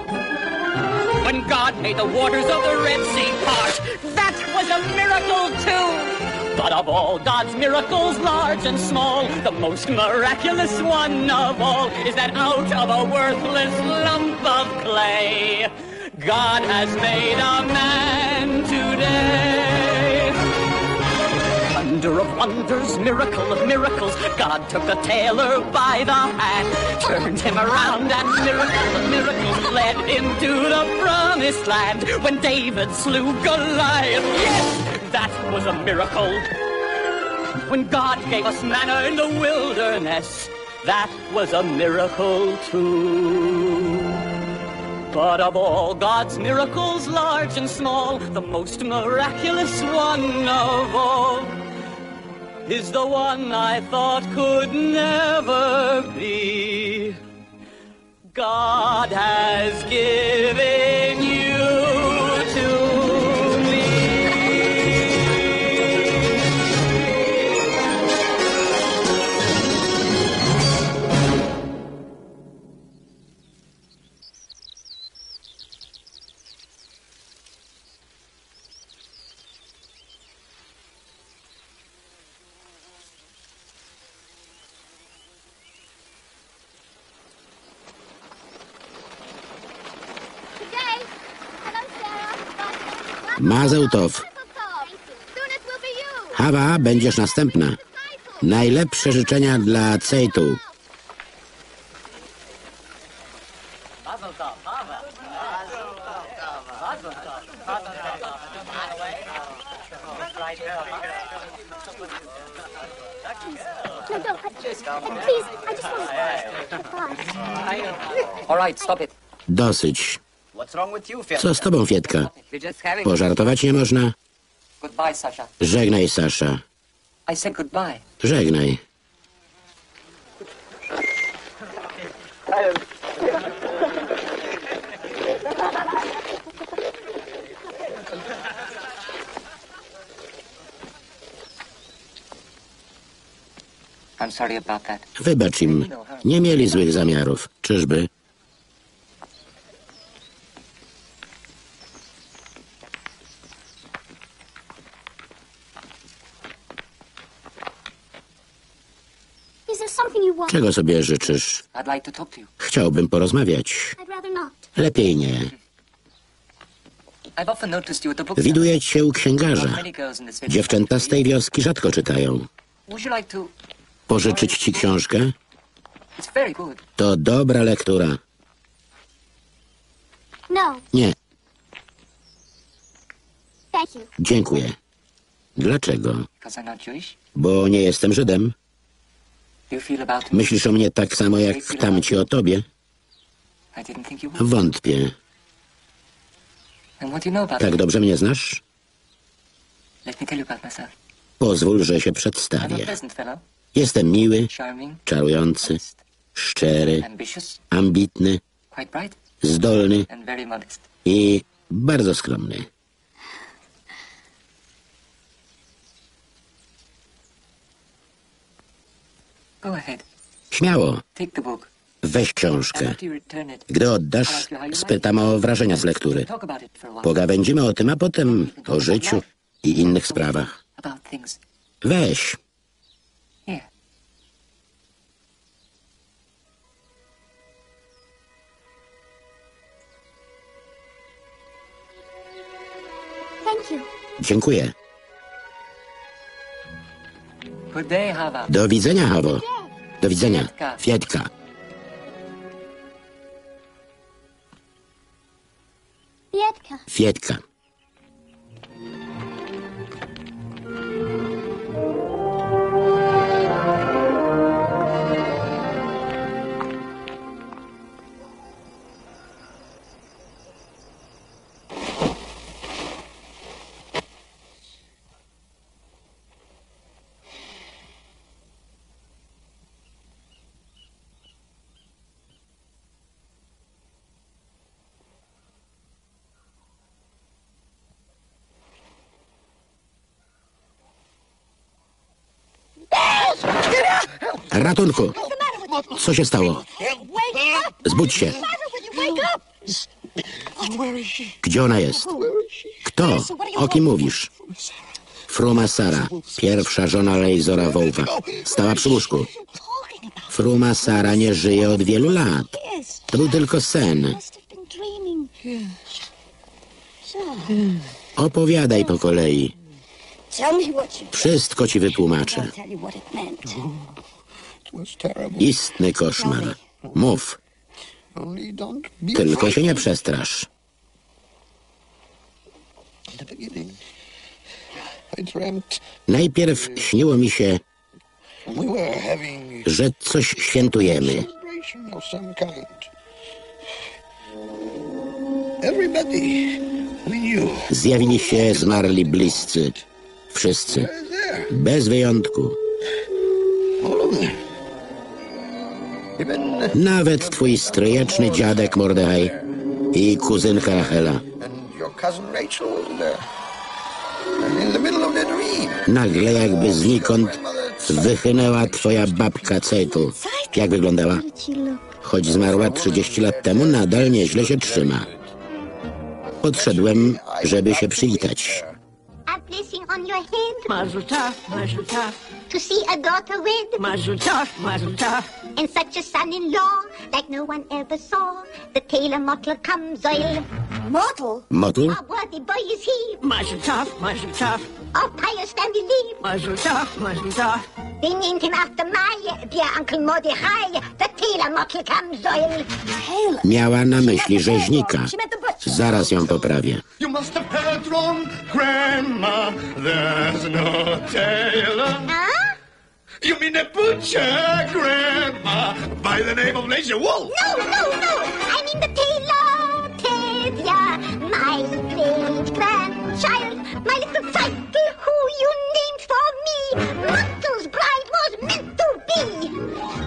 When God made the waters of the Red Sea part, that was a miracle too. But of all God's miracles, large and small, the most miraculous one of all is that out of a worthless lump of clay, God has made a man today. Wonder of wonders, miracle of miracles. God took a tailor by the hand, turned him around, and miracle of miracles led him to the promised land. When David slew Goliath, yes, that was a miracle. When God gave us manna in the wilderness, that was a miracle too. But of all God's miracles, large and small, the most miraculous one of all is the one I thought could never be. God has given you to You. Hawa, będziesz następna. Najlepsze życzenia dla Cejtu. Dosyć. Co z tobą, Fietka? Pożartować nie można? Goodbye, Sasha. Żegnaj, Sasza. Żegnaj. Wybacz im. Nie mieli złych zamiarów. Czyżby? Czego sobie życzysz? I'd like to talk to you. Chciałbym porozmawiać. I'd rather not. Lepiej nie. I've often noticed you at the bookstore. Widuję cię u księgarza. many girls in this village. Dziewczęta z tej wioski rzadko czytają. Would you like to... Pożyczyć ci książkę? It's very good. To dobra lektura. No, Nie, thank you. dziękuję. Dlaczego? Because I'm not Jewish. Bo nie jestem Żydem. Do you feel about me? Myślisz o mnie tak samo jak tamci o tobie? Wątpię. Tak dobrze mnie znasz? Pozwól, że się przedstawię. Jestem miły, czarujący, szczery, ambitny, zdolny i bardzo skromny. Śmiało, Take the book. weź książkę. Gdy oddasz, spytam o wrażenia z lektury. Pogawędzimy o tym, a potem o życiu i innych sprawach. Weź. Here. Thank you. Dziękuję. Good day, Hava. Do widzenia, Hawo. Do widzenia. Fiedka. Fietka. Fiedka. Ratunku! Co się stało? Zbudź się. Gdzie ona jest? Kto? O kim mówisz? Fruma Sara, pierwsza żona Lejzora Wołfa. Stała przy łóżku. Fruma Sara nie żyje od wielu lat. To był tylko sen. Opowiadaj po kolei. Wszystko ci wytłumaczę. Istny koszmar. Mów, tylko się nie przestrasz. Najpierw śniło mi się, że coś świętujemy. Zjawili się zmarli bliscy. Wszyscy. Bez wyjątku. Nawet twój stryjeczny dziadek Mordechaj i kuzynka Rachela. Nagle jakby znikąd wychynęła twoja babka Cejtl. Jak wyglądała? Choć zmarła 30 lat temu, nadal nieźle się trzyma. Podszedłem, żeby się przywitać. A blessing on your head Mazel tov, mazel tov, to see a daughter wed. mazel tov, mazel tov. And such a son-in-law like no one ever saw. The tailor Mottle comes oil. Mottle? Motul? A worthy boy is he. Mazel tov, mazel tov, Of pious family leave. mazel tov, mazel tov. They named him after my dear Uncle Mordecai. The tailor Mottle comes oil. Tailor? Miała na myśli rzeźnika. She meant the butcher. Zaraz ją poprawię. You must have heard wrong, Grandma. There's no tailor. Huh? You mean the butcher, Grandma, by the name of Lazy Wolf? No, no, no. I mean the tailor, Tavia, my great grandchild, my little cycle who you named for me. Muttle's bride was meant to be.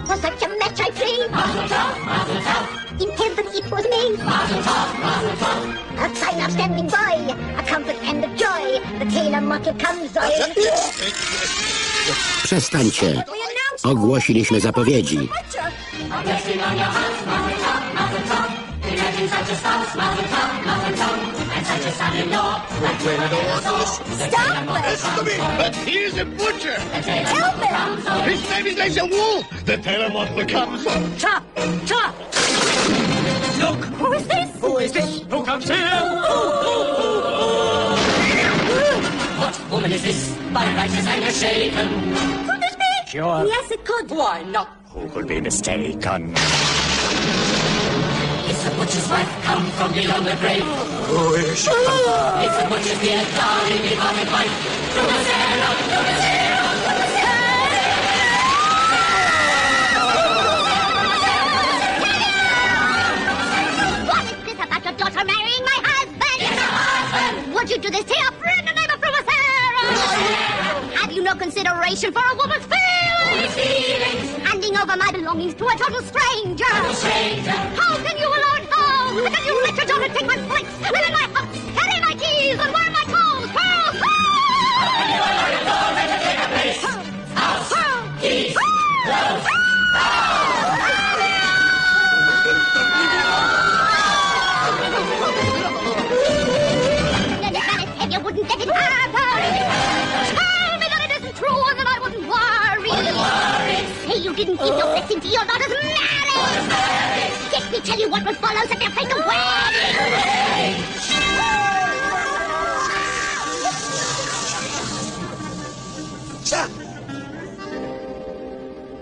For such a match I pray. In heaven it was made. A sign of standing by, a comfort and a joy. The tailor Muttle comes on. Przestańcie. Ogłosiliśmy zapowiedzi. Stop it! But here's a butcher. Help him! His name is Lazy Wolf. The tailor Mottle comes. Chop, chop. Look! Who is this? Who is this? Who comes here? What woman is this? By righteous anger shaken. Could this be? Sure. Yes, it could. Why not? Who could be mistaken? It's the butcher's wife come from beyond the grave. Who is she? It's the butcher's dear darling departed wife. from Dromazera, Dromazera! What is this about your daughter marrying my husband? It's husband! You do this to your friend, and neighbor from a Dromazera? Have you no consideration for a woman's feelings? Handing over my belongings to a total stranger. How can you allow it? How can you let your daughter take my plates, live in my house, carry my keys, and wear didn't give your blessing to your daughter's marriage. Let me tell you what will follow such a fake wedding.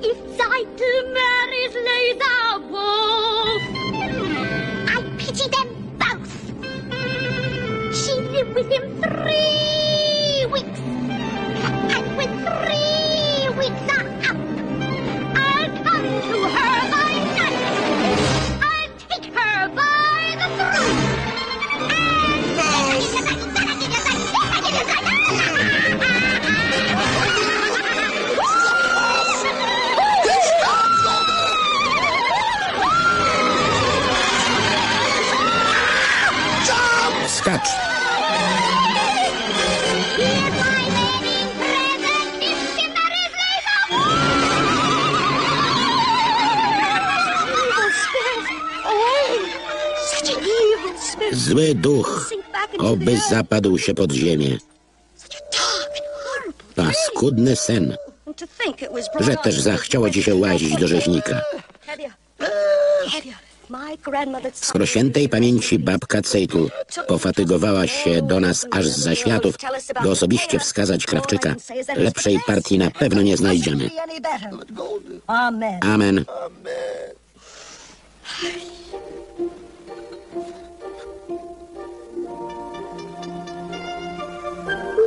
If Zeitel marries Laser Wolf, I pity them both. She lived with him three Zły duch, oby zapadł się pod ziemię. Paskudny sen, że też zachciało ci się łazić do rzeźnika. Skoro świętej pamięci babka Cejtl pofatygowała się do nas aż z zaświatów, by osobiście wskazać Krawczyka, lepszej partii na pewno nie znajdziemy. Amen. Amen.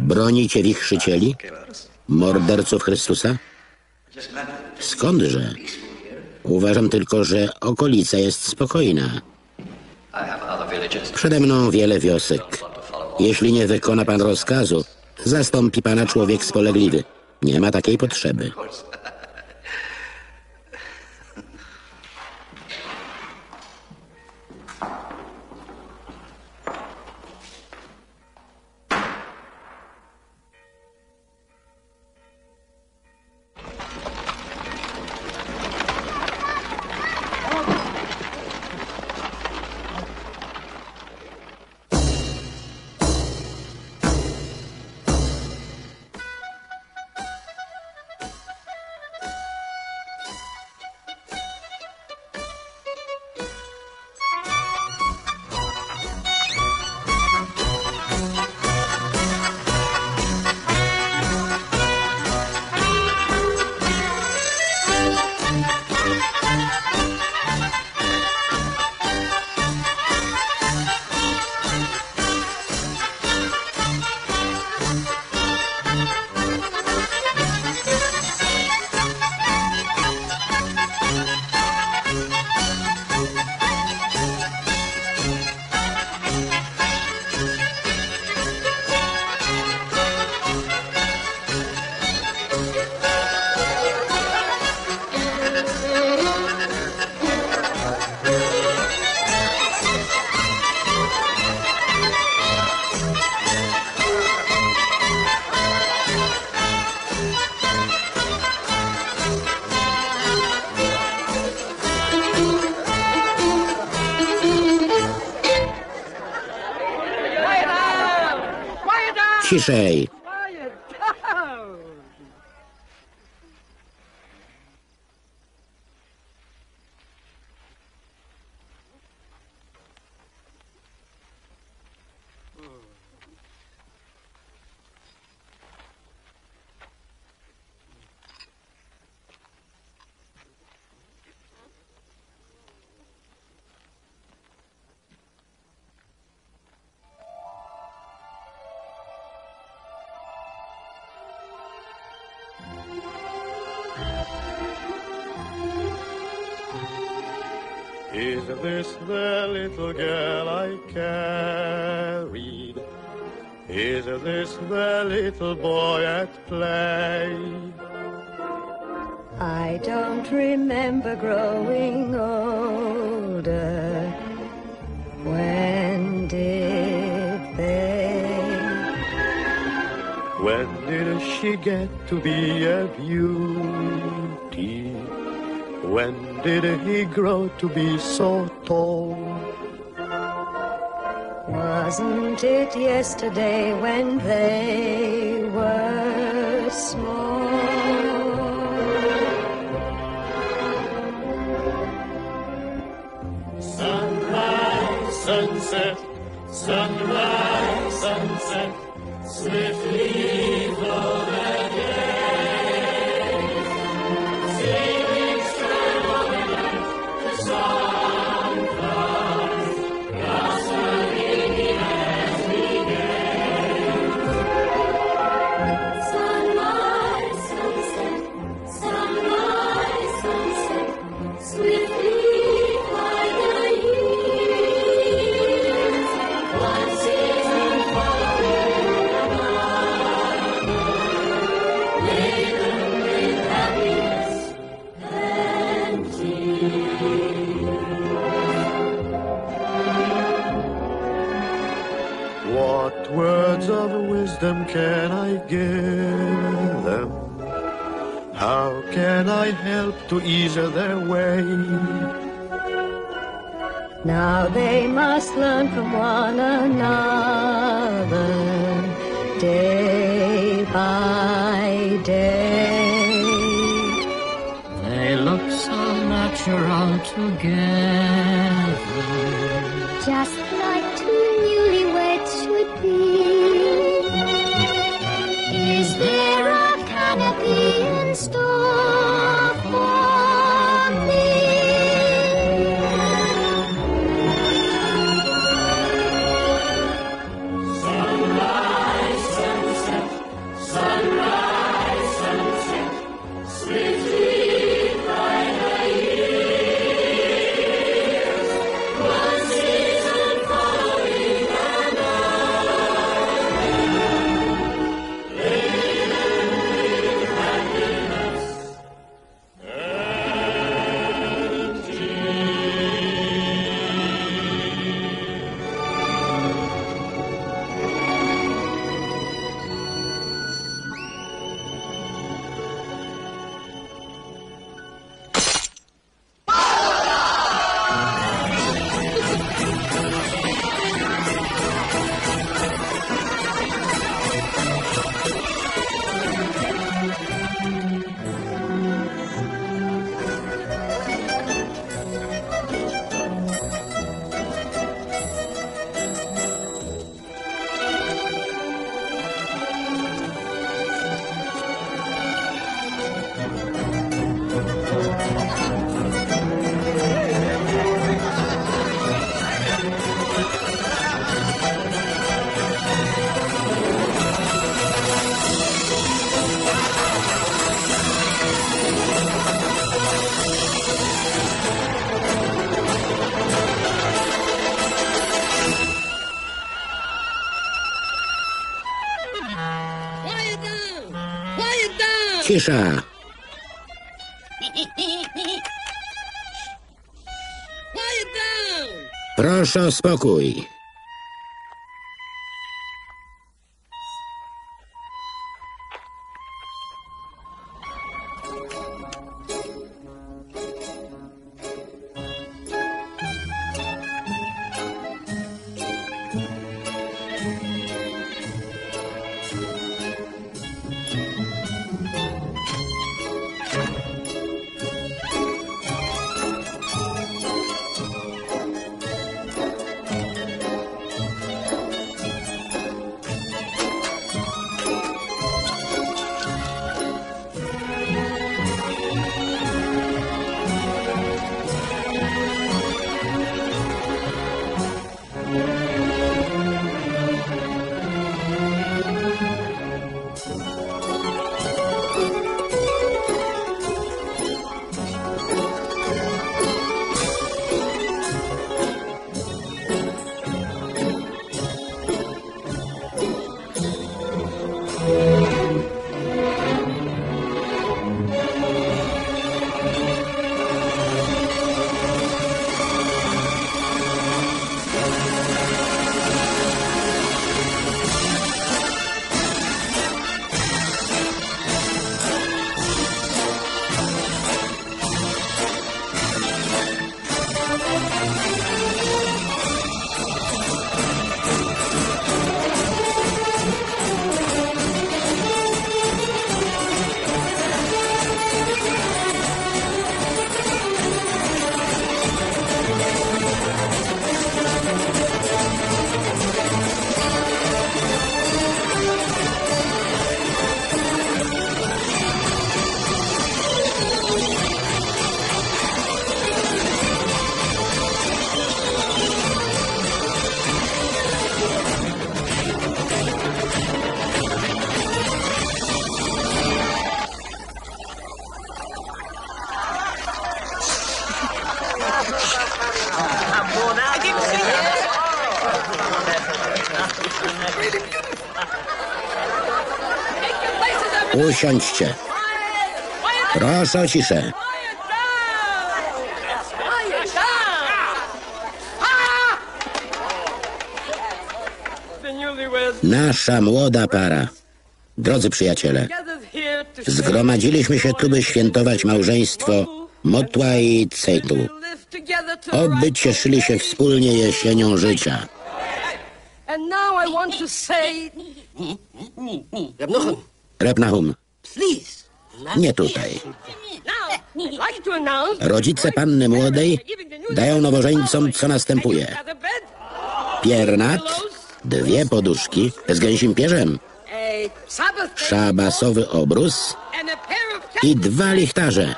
Bronicie wichrzycieli, morderców Chrystusa? Skądże? Uważam tylko, że okolica jest spokojna. Przede mną wiele wiosek. Jeśli nie wykona pan rozkazu, zastąpi pana człowiek spolegliwy. Nie ma takiej potrzeby. she say? to be a beauty? When did he grow to be so tall? Wasn't it yesterday when they Миша! Прошу спокой. Usiądźcie. Proszę o ciszę. Nasza młoda para. Drodzy przyjaciele, gathered here to share zgromadziliśmy się tu, by świętować małżeństwo Motła i Cejtu. Oby cieszyli się wspólnie jesienią życia. And now I want to say Reb Nahum, please. Nie tutaj. Rodzice panny młodej dają nowożeńcom, co następuje. Piernat, dwie poduszki z gęsim pierzem, szabasowy obrus i dwa lichtarze.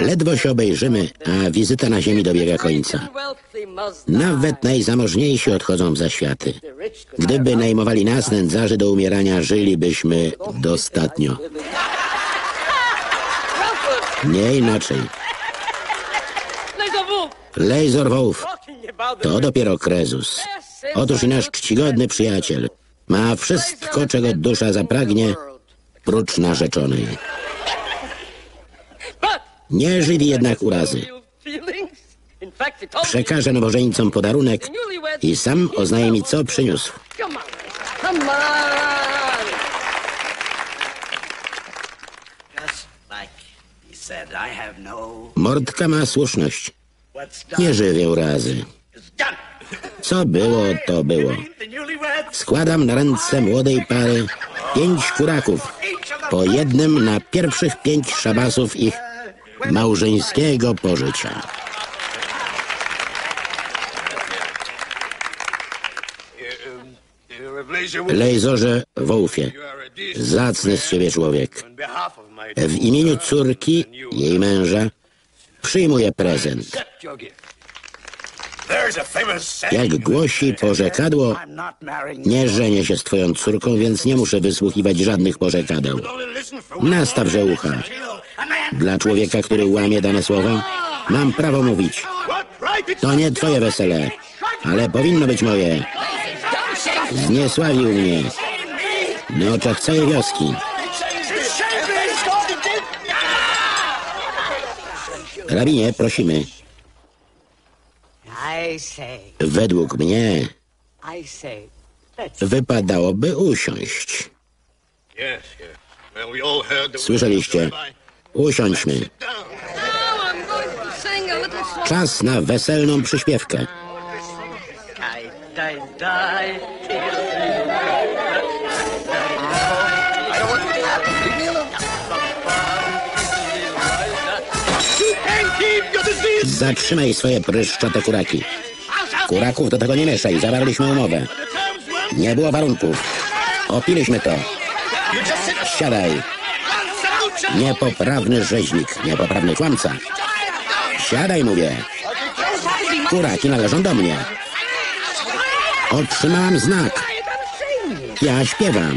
Ledwo się obejrzymy, a wizyta na ziemi dobiega końca. Nawet najzamożniejsi odchodzą w zaświaty. Gdyby najmowali nas, nędzarzy do umierania, żylibyśmy dostatnio. Nie inaczej. Lejzor Wołów, to dopiero Krezus. Otóż i nasz czcigodny przyjaciel ma wszystko, czego dusza zapragnie, prócz narzeczonej. Nie żywi jednak urazy. Przekaże nowożeńcom podarunek i sam oznajmi, co przyniósł. Mordka ma słuszność. Nie żywię done. Co było, to było. Składam na ręce młodej pary pięć kuraków, po jednym na pierwszych pięć szabasów ich małżeńskiego pożycia. Lejzorze Wołfie, zacny z ciebie człowiek. W imieniu córki, jej męża, przyjmuję prezent. Jak głosi porzekadło, nie żenię się z twoją córką, więc nie muszę wysłuchiwać żadnych porzekadeł. Nastawże ucha. Dla człowieka, który łamie dane słowo, mam prawo mówić. To nie twoje wesele, ale powinno być moje. Zniesławił mnie. Na oczach całej wioski. Rabinie, prosimy. Według mnie wypadałoby usiąść. Słyszeliście? Usiądźmy. Now I'm going to die, die, die. Zatrzymaj swoje pryszczote kuraki. Kuraków do tego nie mieszaj, zawarliśmy umowę. Nie było warunków. Opiliśmy to. Siadaj. Niepoprawny rzeźnik, niepoprawny kłamca. Siadaj, mówię. Kuraki należą do mnie. Otrzymałam znak. Ja śpiewam.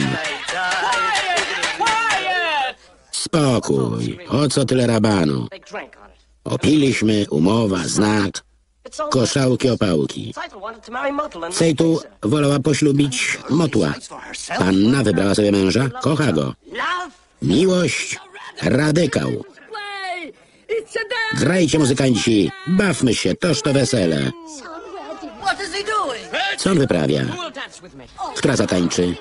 Spokój. O co tyle rabanu? Opiliśmy, umowa, znak, koszałki, opałki. Sejtu wolała poślubić Motła. Panna wybrała sobie męża, kocha go. Miłość, radykał. Grajcie muzykanci, bawmy się, toż to wesele. Co on wyprawia? Która zatańczy?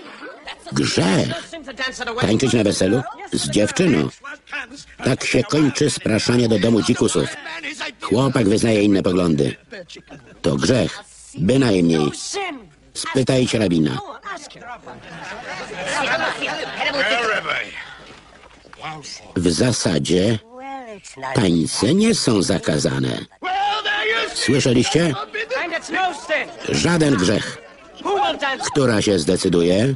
Grzech. Tańczyć na weselu? Z dziewczyną. Tak się kończy spraszanie do domu dzikusów. Chłopak wyznaje inne poglądy. To grzech. Bynajmniej. Spytajcie rabina. W zasadzie tańce nie są zakazane. Słyszeliście? Żaden grzech. Która się zdecyduje?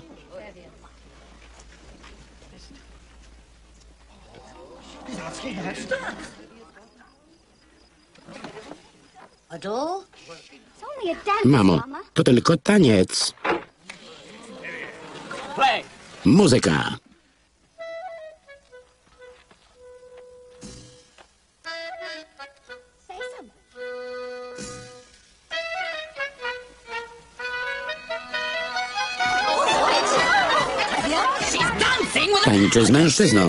Mamo, to tylko taniec. Muzyka. Tańczy z mężczyzną.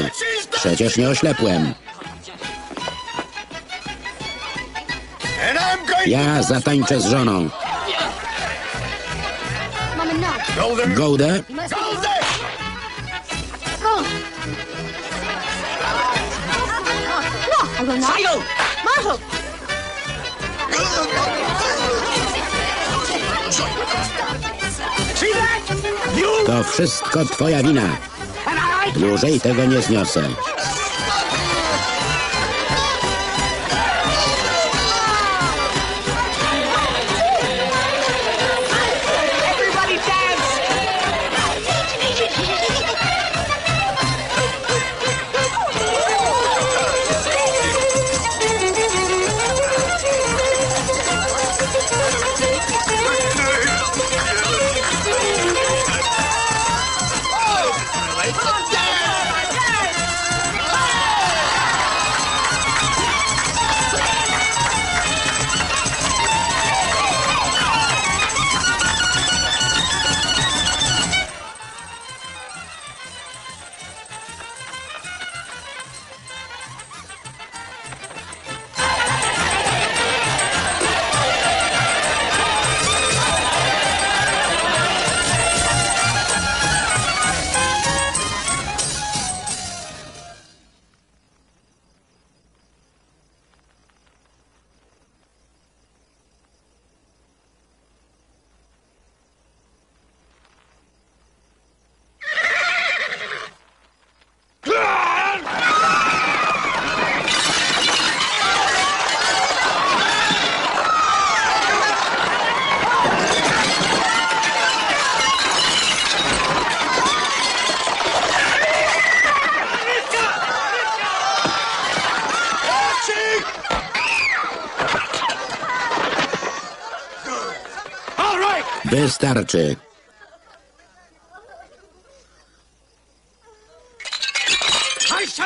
Przecież nie oślepłem. Ja zatańczę z żoną. Mama. Golden. Gołdę? You must Golden! go. I will not. Sidle! Marshall! See that? You To wszystko twoja wina. And I. Dłużej tego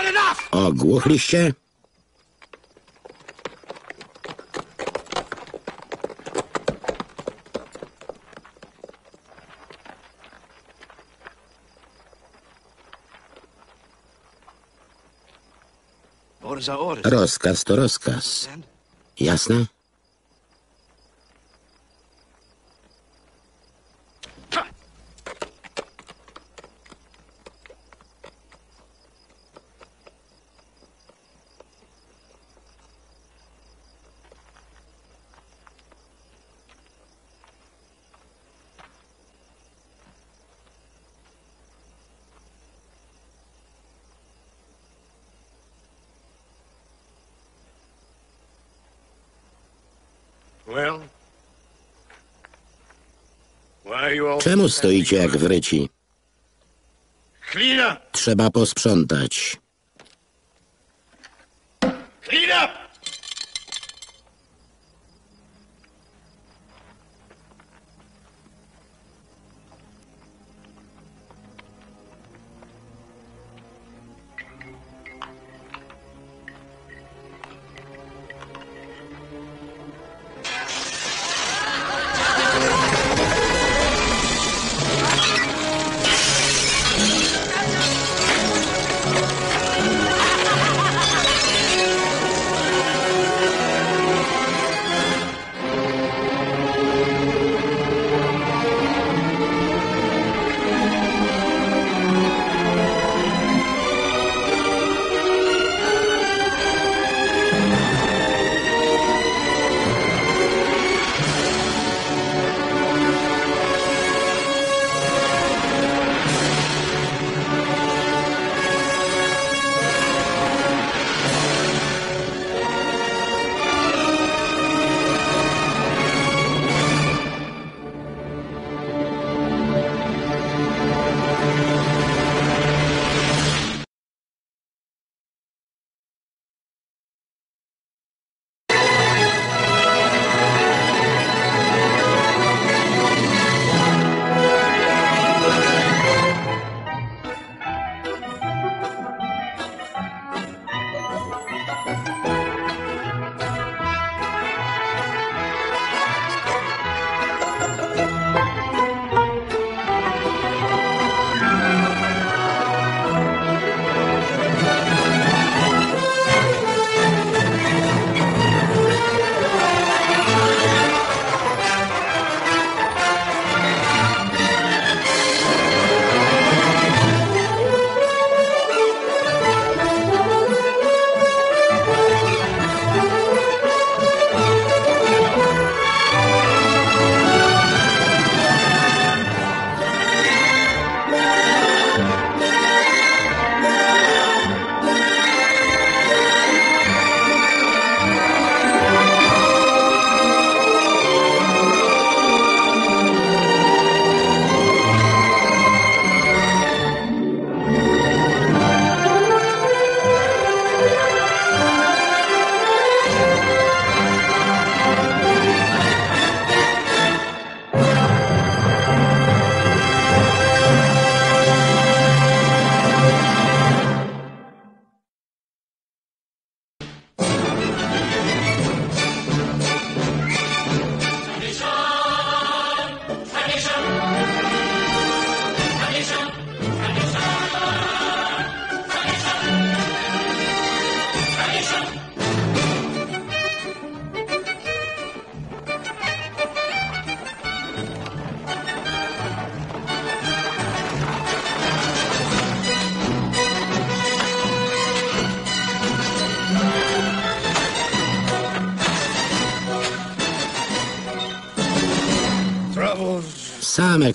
Enough! Ogłuchliście? Rozkaz to rozkaz. Jasne? Well? Why are you all Czemu stoicie jak wryci? Trzeba posprzątać.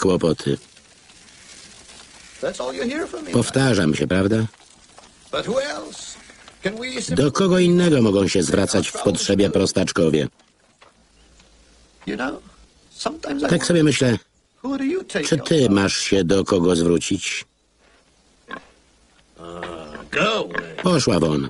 Kłopoty. Powtarzam się, prawda? Do kogo innego mogą się zwracać w potrzebie prostaczkowie? Tak sobie myślę, czy ty masz się do kogo zwrócić? Away. Poszła won.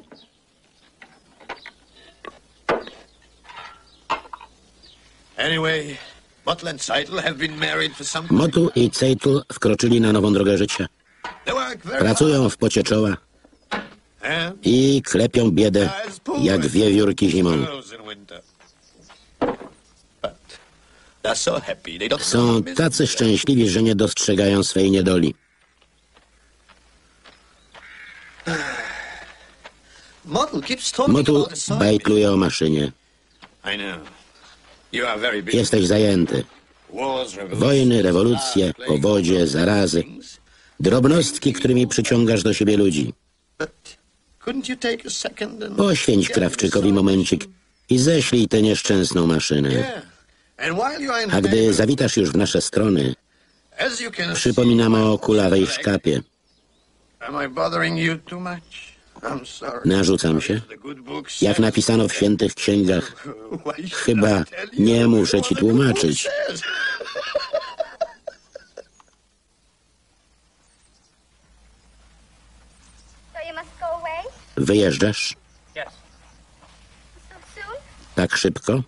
Anyway, Butler and Seidel have been married for some Motu i Cejtl wkroczyli na nową drogę życia. Pracują w pocie czoła. And i klepią biedę jak wiewiórki zimą. Są tacy szczęśliwi, że nie dostrzegają swej niedoli. [SIGHS] Model keeps talking Motu about the soil. bajtluje o maszynie. Jesteś zajęty. Wojny, rewolucje, powodzie, zarazy. Drobnostki, którymi przyciągasz do siebie ludzi. Poświęć Krawczykowi momencik i ześlij tę nieszczęsną maszynę. A gdy zawitasz już w nasze strony, przypominam o kulawej szkapie. Am I bothering you too much? Narzucam się. Jak napisano w świętych księgach, chyba nie muszę ci tłumaczyć. Wyjeżdżasz? Tak szybko?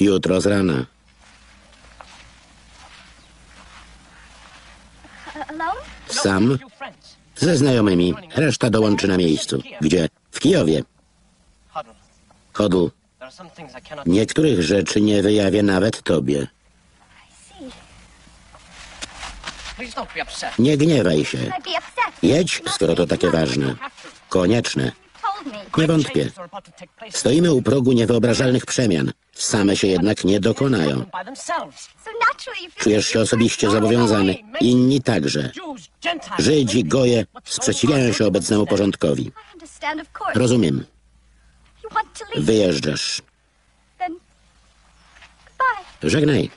Jutro z rana. Sam? Ze znajomymi. Reszta dołączy na miejscu. Gdzie? W Kijowie. Hodl. Niektórych rzeczy nie wyjawię nawet tobie. Nie gniewaj się. Jedź, skoro to takie ważne. Konieczne. Nie wątpię. Stoimy u progu niewyobrażalnych przemian. Same się jednak nie dokonają. Czujesz się osobiście zobowiązany. Inni także. Żydzi, goje sprzeciwiają się obecnemu porządkowi. Rozumiem. Wyjeżdżasz. Żegnaj.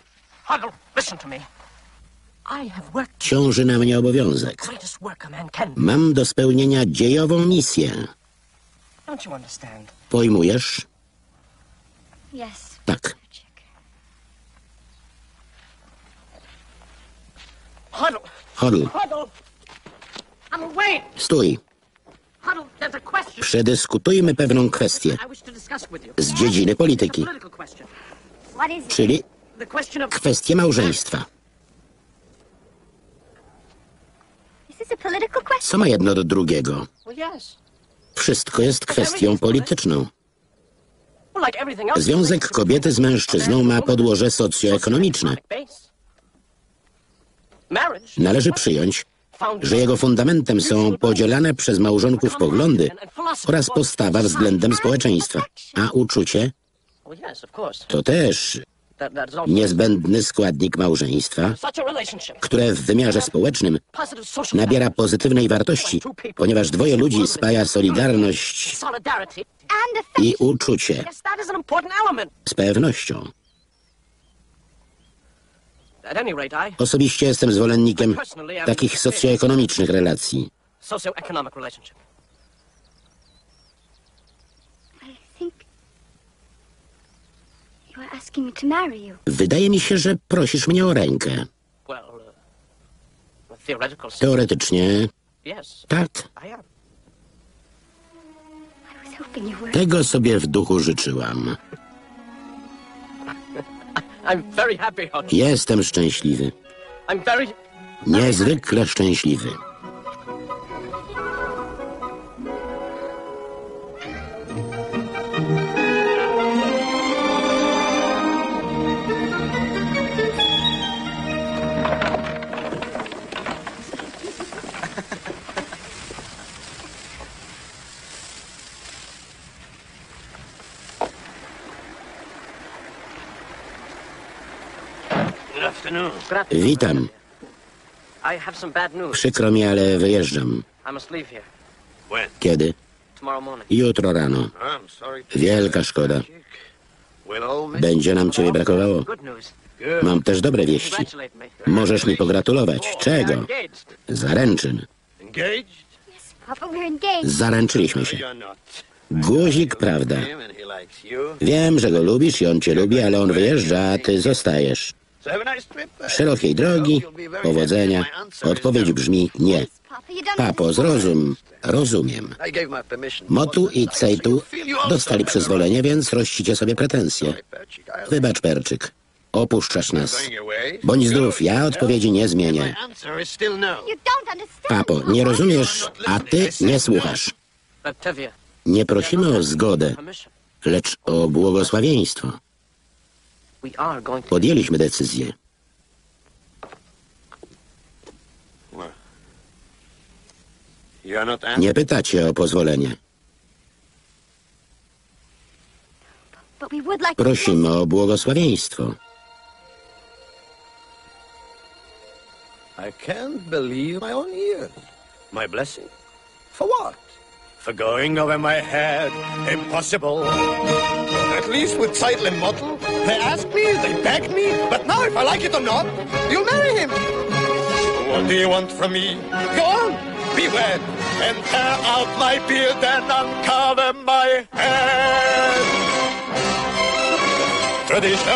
Ciąży na mnie obowiązek. Mam do spełnienia dziejową misję. Pojmujesz? Yes. Tak. Huddle, Hodl, stój. Przedyskutujmy pewną kwestię. Z dziedziny polityki, czyli kwestię małżeństwa. Co ma jedno do drugiego? Wszystko jest kwestią polityczną. Związek kobiety z mężczyzną ma podłoże socjoekonomiczne. Należy przyjąć, że jego fundamentem są podzielane przez małżonków poglądy oraz postawa względem społeczeństwa. A uczucie? To też Niezbędny składnik małżeństwa, które w wymiarze społecznym nabiera pozytywnej wartości, ponieważ dwoje ludzi spaja solidarność i uczucie. Z pewnością. Osobiście jestem zwolennikiem takich socjoekonomicznych relacji. socioeconomic relationship. I think you are asking me to marry you. Wydaje mi się, że prosisz mnie o rękę. Well, uh. Teoretycznie Yes, tak. I am. I was hoping you were. Tego sobie w duchu życzyłam. [LAUGHS] I'm very happy, Huddle. Jestem szczęśliwy. I'm very. Niezwykle szczęśliwy. Witam. Przykro mi, ale wyjeżdżam. Kiedy? Jutro rano. Wielka szkoda. Będzie nam ciebie brakowało. Mam też dobre wieści. Możesz mi pogratulować. Czego? Zaręczyn. Zaręczyliśmy się. Guzik, prawda. Wiem, że go lubisz i on cię lubi, ale on wyjeżdża, a ty zostajesz. Szerokiej drogi, powodzenia. Odpowiedź brzmi nie. Papo, zrozum. Rozumiem. Motu i Cejtu dostali przyzwolenie, więc rościcie sobie pretensje. Wybacz, Perczyk. Opuszczasz nas. Bądź zdrów, ja odpowiedzi nie zmienię. Papo, nie rozumiesz, a ty nie słuchasz. Nie prosimy o zgodę, lecz o błogosławieństwo. We are going to. Podjęliśmy decyzję. Nie pytacie o pozwolenie. Prosimy o błogosławieństwo. I can't believe my own ears. My blessing? For what? For going over my head. Impossible. At least with Zeitl and Mottel, they ask me, they beg me, but now if I like it or not, you'll marry him. What do you want from me? Go on, be wed, and tear out my beard and uncover my head. Tradition,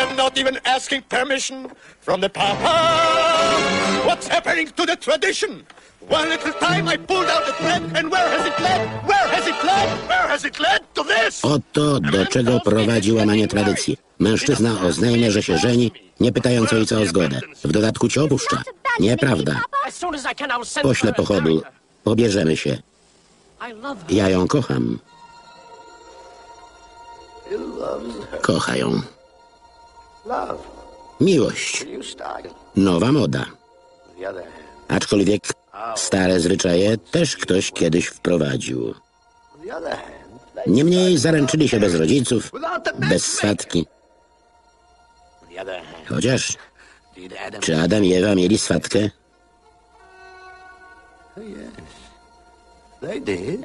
and not even asking permission from the Papa. What's happening to the tradition? One little time I pulled out the thread, and where has it led? Where has it led? Where has it led? To this! Oto do czego prowadzi łamanie tradycji. Mężczyzna oznajmia, że się żeni, nie pytając ojca o zgodę. W dodatku cię opuszcza. Nieprawda. Poślę pochodu. Pobierzemy się. Ja ją kocham. Kocha ją. Miłość. Nowa moda. Aczkolwiek stare zwyczaje też ktoś kiedyś wprowadził. Niemniej zaręczyli się bez rodziców, bez swatki. Chociaż, czy Adam i Ewa mieli swatkę?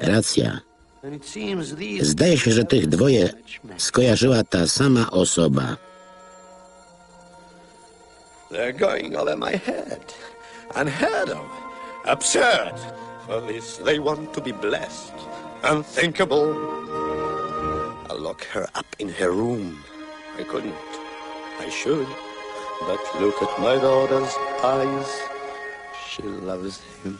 Racja. Zdaje się, że tych dwoje skojarzyła ta sama osoba. They're going over my head. Unheard of. Absurd. For this, they want to be blessed. Unthinkable. I'll lock her up in her room. I couldn't. I should. But look at my daughter's eyes. She loves him.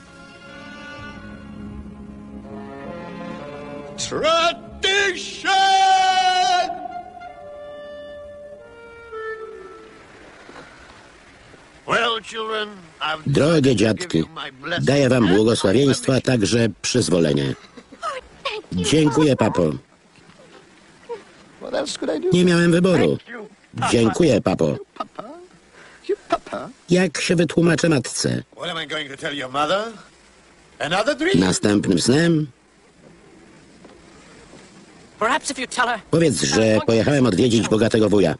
Tradition! Drogie dziadki, daję wam błogosławieństwo, a także przyzwolenie. Dziękuję, papo. Nie miałem wyboru. Dziękuję, papo. Jak się wytłumaczę matce? Następnym snem powiedz, że pojechałem odwiedzić bogatego wuja.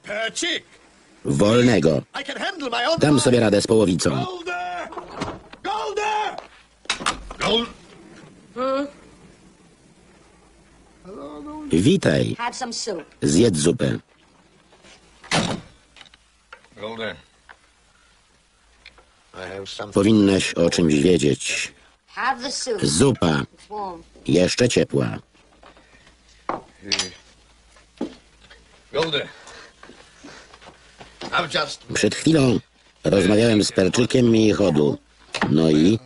Wolnego. Dam sobie radę z połowicą. Gold. Witaj. Zjedz zupę. Powinnaś o czymś wiedzieć. Zupa. Jeszcze ciepła. Golder. Przed chwilą rozmawiałem z Perczykiem i Chodu. No i...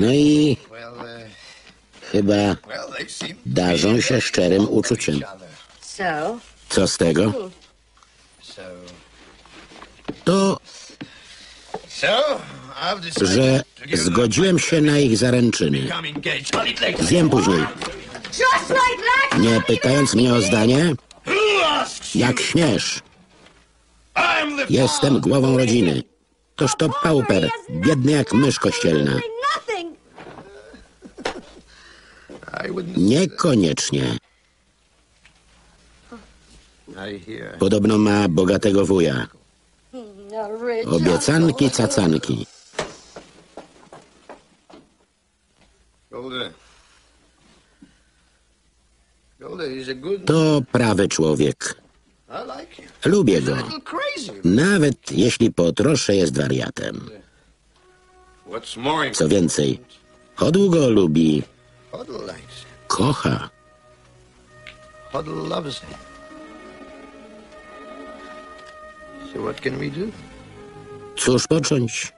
No i chyba darzą się szczerym uczuciem. Co z tego? To, że zgodziłem się na ich zaręczyny. Zjem później. Nie pytając mnie o zdanie, jak śmiesz. Jestem głową rodziny. Toż to pauper, biedny jak mysz kościelna. Niekoniecznie. Podobno ma bogatego wuja. Obiecanki, cacanki. To prawy człowiek. Lubię go. Nawet jeśli po trosze jest wariatem. Co więcej, Hodł go lubi, kocha. Cóż począć?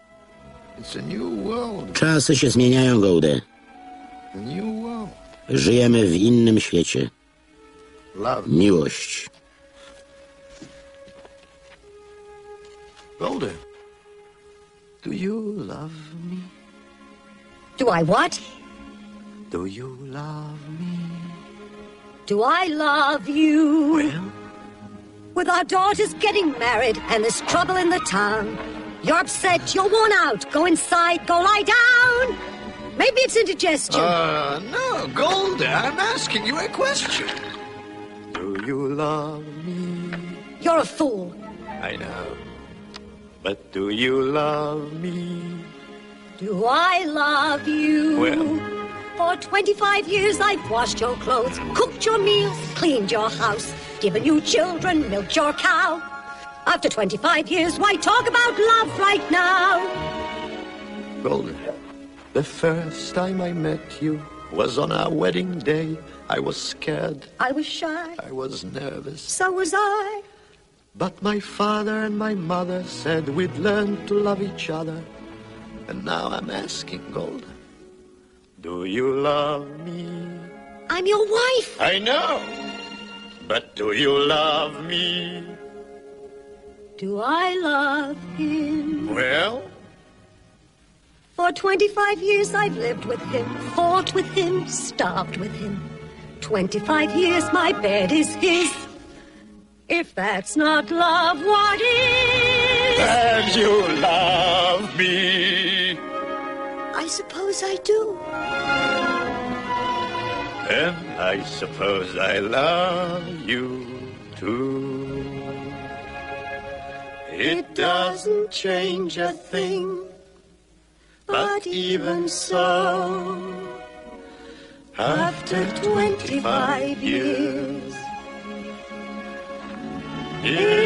Czasy się zmieniają, Gołdę. Żyjemy w innym świecie. Miłość. Golden. Do you love me? Do I what? Do you love me? Do I love you? Well, With our daughters getting married and there's trouble in the town. You're upset, you're worn out. Go inside, go lie down. Maybe it's indigestion. uh, no, Golden, I'm asking you a question. Do you love me? You're a fool. I know. But do you love me? Do I love you? Well. For 25 years I've washed your clothes, cooked your meals, cleaned your house, given you children, milked your cow. After 25 years, why talk about love right now? Golden, the first time I met you was on our wedding day. I was scared. I was shy, I was nervous. so was I. But my father and my mother said we'd learn to love each other. And now I'm asking, Golden, do you love me? I'm your wife. I know. But do you love me? Do I love him? Well, For 25 years I've lived with him, fought with him, starved with him. 25 years my bed is his. If that's not love, what is? and you love me. I suppose I do. And I suppose I love you too. It doesn't change a thing, but even so, after 25 years, it's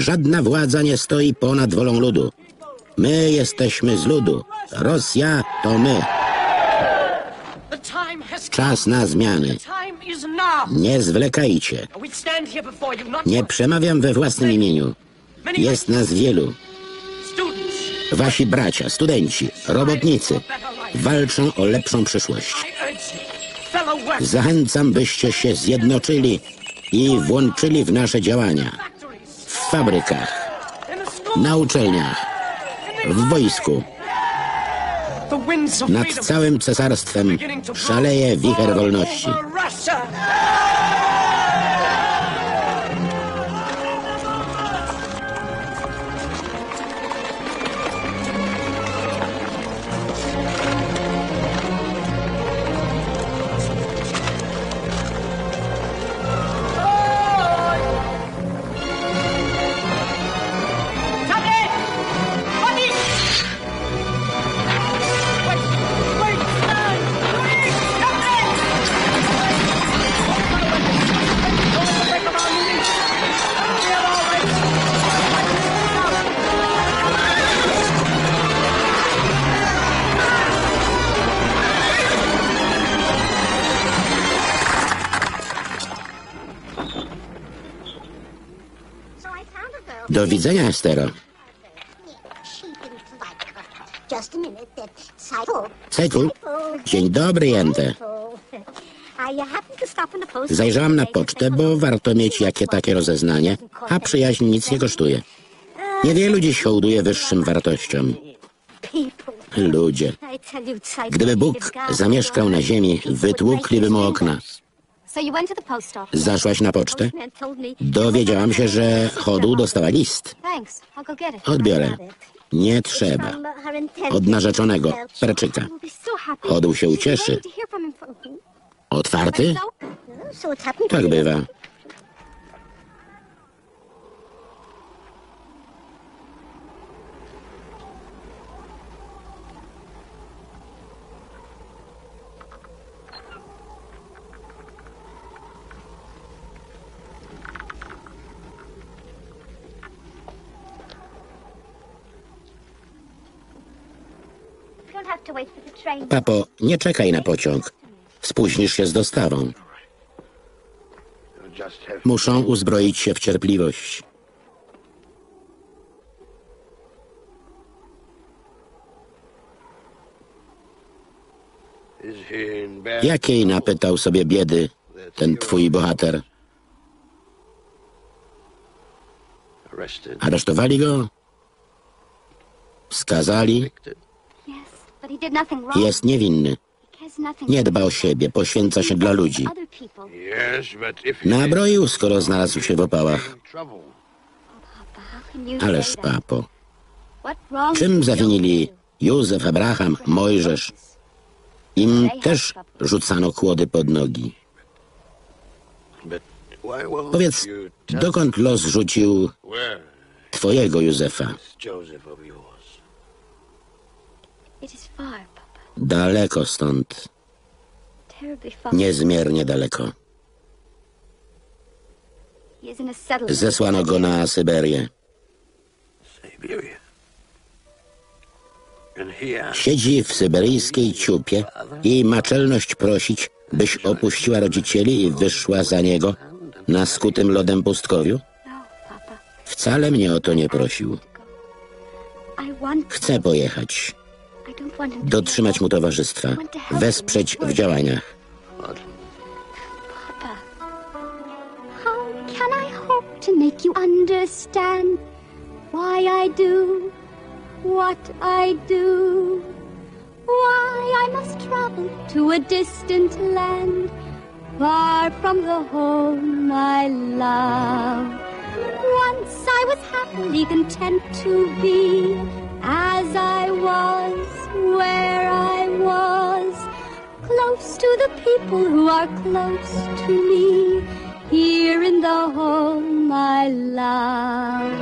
Żadna władza nie stoi ponad wolą ludu. My jesteśmy z ludu. Rosja to my. Czas na zmiany. Nie zwlekajcie. Nie przemawiam we własnym imieniu. Jest nas wielu. Wasi bracia, studenci, robotnicy walczą o lepszą przyszłość. Zachęcam, byście się zjednoczyli i włączyli w nasze działania. W fabrykach, na uczelniach, w wojsku. Nad całym cesarstwem szaleje wicher wolności. Do widzenia, Estero. Cekul. Dzień dobry, Jente. Zajrzałam na pocztę, bo warto mieć jakie takie rozeznanie, a przyjaźń nic nie kosztuje. Niewielu dziś hołduje wyższym wartościom. Ludzie. Gdyby Bóg zamieszkał na ziemi, wytłukliby mu okna. Zaszłaś na pocztę? Dowiedziałam się, że chodu dostała list. Odbiorę. Nie trzeba. Od narzeczonego, happy. Chodu się ucieszy. Otwarty? Tak bywa. You don't have to wait for the train. Papo, nie czekaj na pociąg. Spóźnisz się z dostawą. Muszą uzbroić się w cierpliwość. Jakiej napytał sobie biedy ten twój bohater? Aresztowali go? Skazali? Yes, but he did nothing wrong. Jest niewinny. He cares nothing Nie dba o siebie, poświęca się dla ludzi. other people. Yes, but if he Nabroił, skoro znalazł się w opałach. Ależ papo, czym zawinili? Józef, Abraham, Mojżesz? Im też rzucano kłody pod nogi. Powiedz, dokąd los rzucił twojego Józefa? is Joseph of yours? It is far, Papa. Daleko stąd, niezmiernie daleko. Zesłano go na Syberię. Siedzi w syberyjskiej ciupie i ma czelność prosić, byś opuściła rodzicieli i wyszła za niego na skutym lodem pustkowiu? Wcale mnie o to nie prosił. Chcę pojechać, dotrzymać mu towarzystwa, wesprzeć w działaniach. Papa. How can I hope to make you understand why I do what I do? Why I must travel to a distant land far from the home I love. Once I was happily content to be as I was, where I was, close to the people who are close to me, here in the home I love.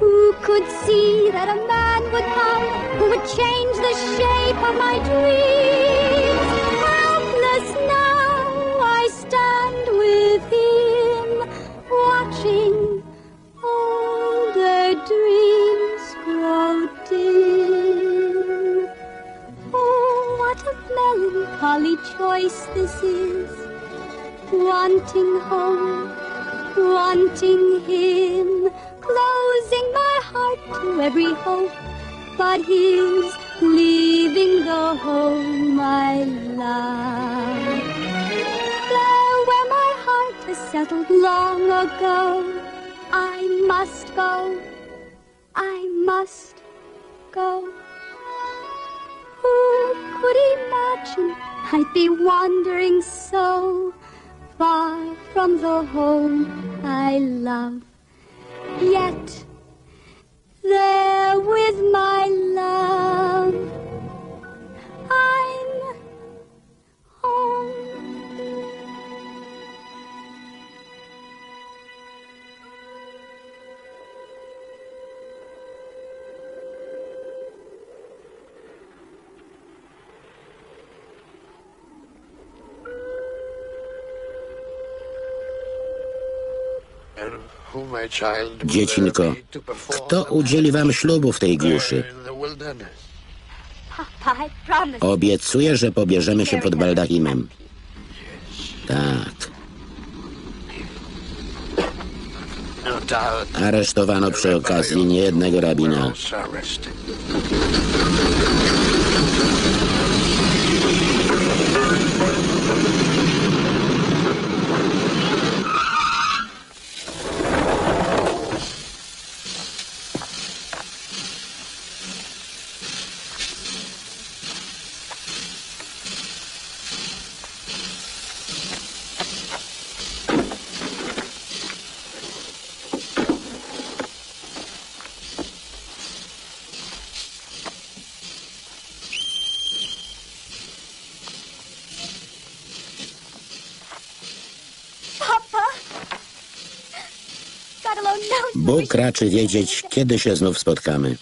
Who could see that a man would come who would change the shape of my dreams? Helpless now I stand with him, watching all their dreams grow dim. Oh, what a melancholy choice this is, wanting home, wanting him, closing my heart to every hope but his, leaving the home I love. There where my heart has settled long ago, I must go, I must go. Who could imagine I'd be wandering so far from the home I love? Yet, there with my love, I'm home. Dziecinko, kto udzieli wam ślubu w tej głuszy? Obiecuję, że pobierzemy się pod baldachimem. Tak. No. Aresztowano przy okazji niejednego rabina. Also arrested. Bóg raczy wiedzieć, kiedy się znów spotkamy.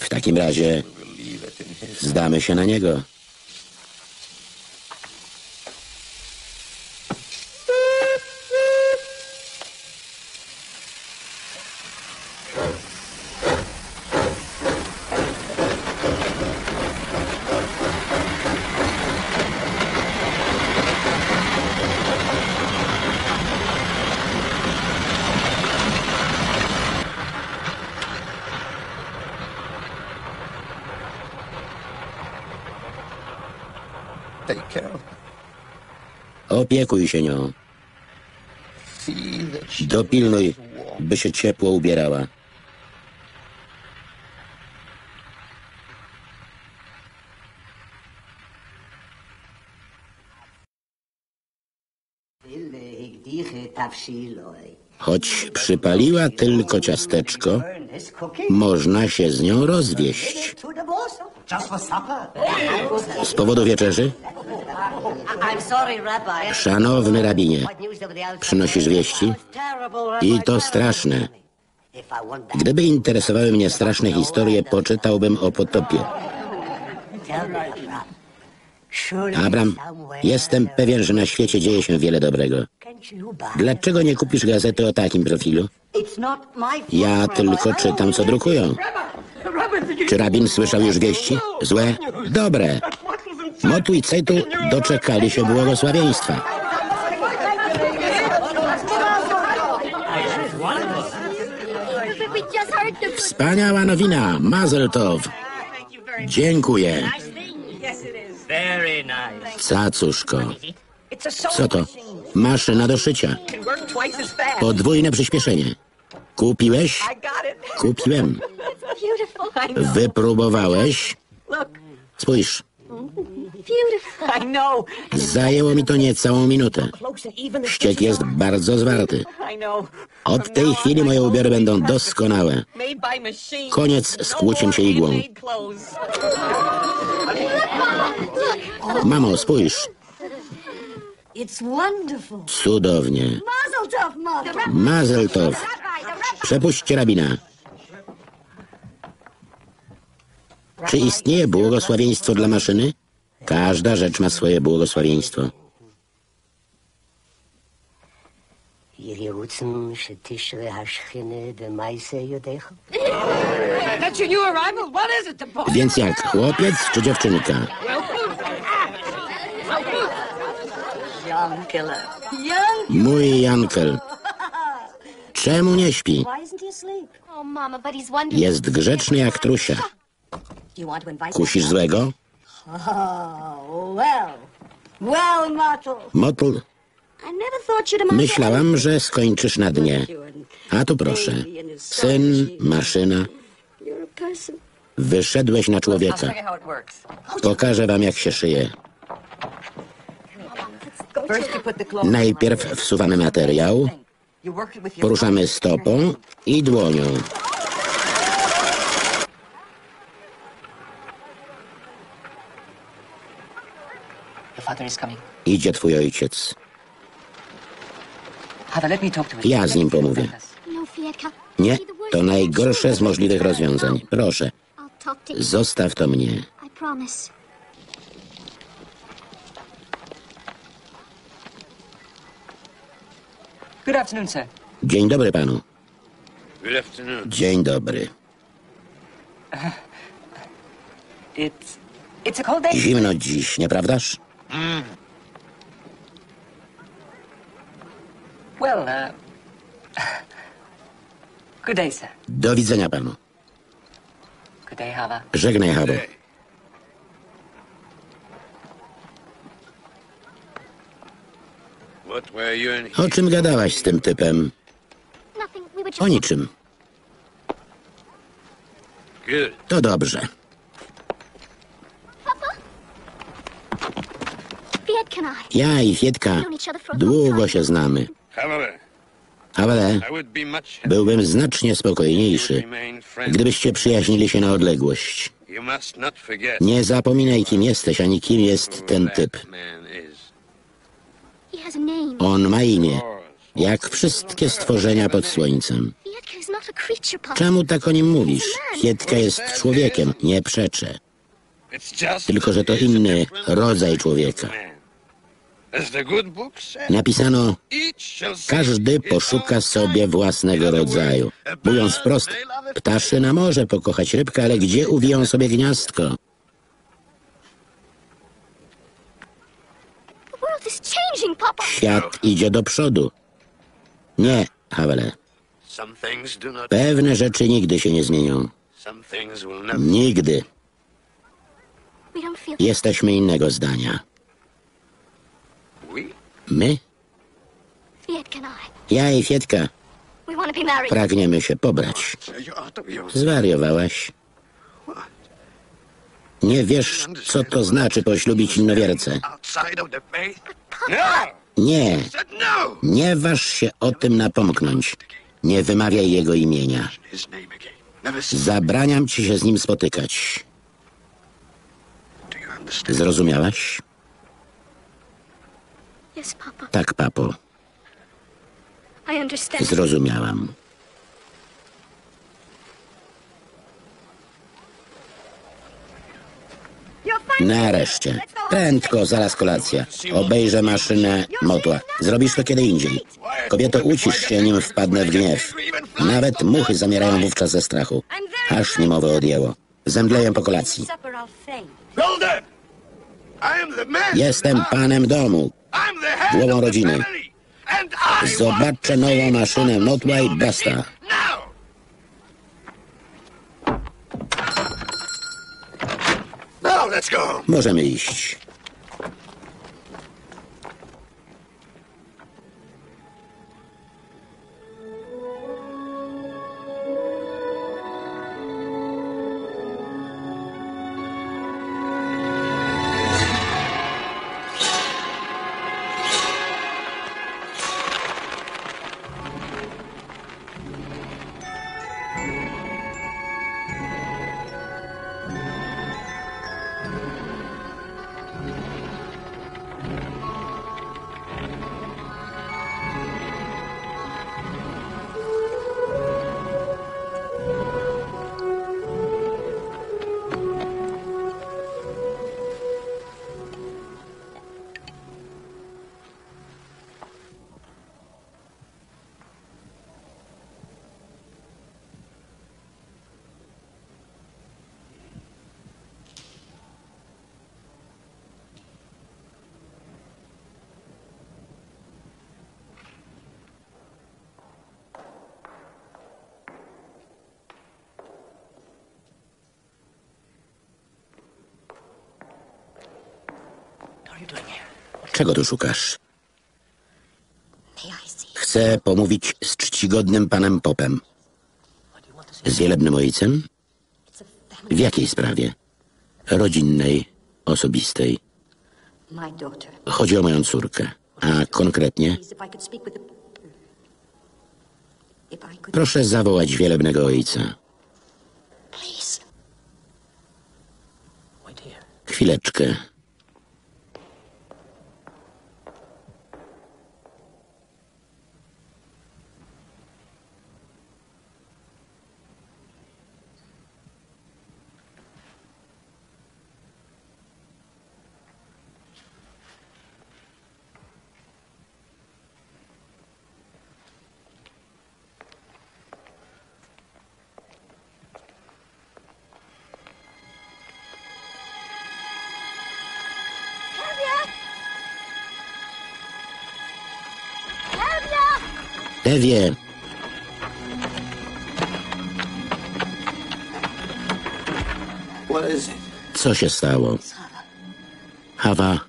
W takim razie zdamy się na niego. Take care of her. Opiekuj się nią. Dopilnuj, by się ciepło ubierała. Choć przypaliła tylko ciasteczko, można się z nią rozwieść. Z powodu wieczerzy? Szanowny rabinie, przynosisz wieści? I to straszne. Gdyby interesowały mnie straszne historie, poczytałbym o potopie. Abram, jestem pewien, że na świecie dzieje się wiele dobrego. Dlaczego nie kupisz gazety o takim profilu? Ja tylko czytam, co drukują. Czy rabin słyszał już wieści? Złe? Dobre. Motu i Cetu doczekali się błogosławieństwa. Wspaniała nowina, Mazel Tov. Dziękuję. Cacuszko. Co to? Maszyna do szycia. Podwójne przyspieszenie. Kupiłeś? Kupiłem. Wypróbowałeś? Spójrz. Zajęło mi to niecałą minutę. Ściek jest bardzo zwarty. Od tej chwili moje ubiory będą doskonałe. Koniec z kłuciem się igłą. Mamo, spójrz. Cudownie. Mazel tov, mother. Mazel tov. Przepuśćcie rabina. Czy istnieje błogosławieństwo dla maszyny? Każda rzecz ma swoje błogosławieństwo. Więc jak, chłopiec czy dziewczynka? Mój Jankel. Czemu nie śpi? Jest grzeczny jak trusia. Kusisz złego? Oh, well. Well, Mottle. Motl, I never thought you'd amount to myślałam, że skończysz na dnie. A tu proszę. Syn, maszyna. You're a person. Wyszedłeś na człowieka. Pokażę wam, jak się szyje. Najpierw wsuwamy materiał, poruszamy stopą i dłonią. Father is coming. Idzie twój ojciec. Father, let me talk to him. Ja z nim pomówię. No. Nie, to najgorsze z możliwych rozwiązań. Proszę, zostaw to mnie. I promise. Good afternoon, sir. Dzień dobry panu. Dzień dobry. It's it's a cold day. Zimno dziś, nieprawdaż? Well, uh, [SIGHS] good day, sir. Do widzenia panu. Good day, Hava. Żegnaj, Habo. What were you in O czym gadałaś z tym typem? O niczym. To dobrze. Fiatka and I. Ja i Fietka długo się znamy. Ale byłbym znacznie spokojniejszy, gdybyście przyjaźnili się na odległość. Nie zapominaj, kim jesteś, ani kim jest ten typ. On ma imię. Jak wszystkie stworzenia pod słońcem. Czemu tak o nim mówisz? Fietka jest człowiekiem, nie przeczę. Tylko, że to inny rodzaj człowieka. As the good book says, Napisano, każdy poszuka sobie własnego rodzaju. Mówiąc wprost, ptaszyna może pokochać rybkę, ale gdzie uwiją sobie gniazdko? Świat idzie do przodu. Nie, not. Pewne rzeczy nigdy się nie zmienią. Nigdy. Jesteśmy innego zdania. My? Ja i Fietka pragniemy się pobrać. Zwariowałaś. Nie wiesz, co to znaczy poślubić innowiercę. No! Nie, nie waż się o tym napomknąć. Nie wymawiaj jego imienia. Zabraniam ci się z nim spotykać. Zrozumiałaś? Yes, Papa. Tak, papo. I understand. Zrozumiałam. Nareszcie. Prędko, zaraz kolacja. Obejrzę maszynę motła. Zrobisz to kiedy indziej. Kobieto, ucisz się, nim wpadnę w gniew. Nawet muchy zamierają wówczas ze strachu. Aż mi mowę odjęło. Zemdleję po kolacji. Jestem panem domu. Głową rodziny. Zobaczę nową maszynę motła i basta. Możemy iść. Czego tu szukasz? Chcę pomówić z czcigodnym panem Popem. Z wielebnym ojcem? W jakiej sprawie? Rodzinnej, osobistej. Chodzi o moją córkę. A konkretnie? Proszę zawołać wielebnego ojca. Chwileczkę. It? co się stało? Hawa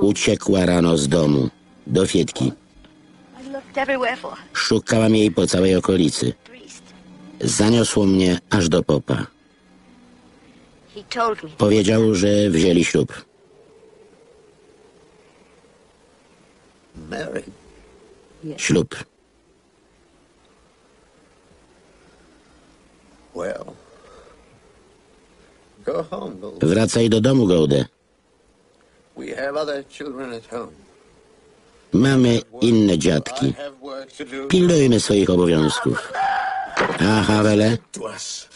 uciekła rano z domu. Do Fietki. Szukałam jej po całej okolicy. Zaniosło mnie aż do popa. Powiedział, że wzięli ślub. Ślub. Well. Go home, Bill. Wracaj do domu, Gołdę. Mamy inne dziadki. Pilnujmy swoich obowiązków. A Havele,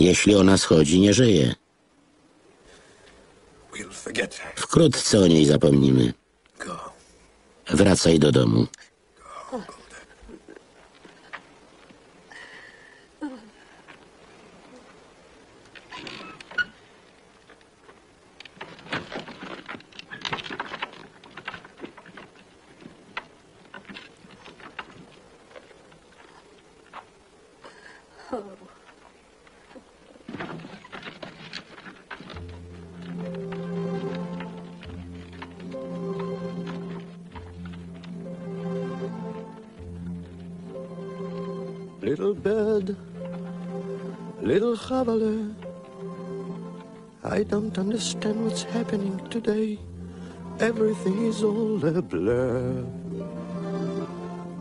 jeśli o nas chodzi, nie żyje. Wkrótce o niej zapomnimy. Wracaj do domu. Oh. Little bird, little Chavale, I don't understand what's happening today. Everything is all a blur.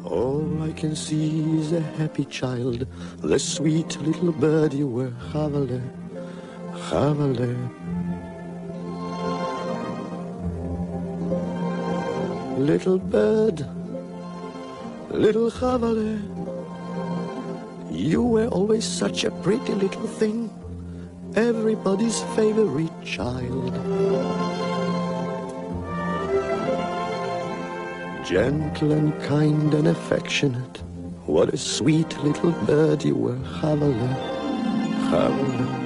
All I can see is a happy child, the sweet little bird you were, Chavale, Chavale. Little bird, little Chavale. You were always such a pretty little thing, everybody's favorite child. Gentle and kind and affectionate, what a sweet little bird you were, Havale, Havale.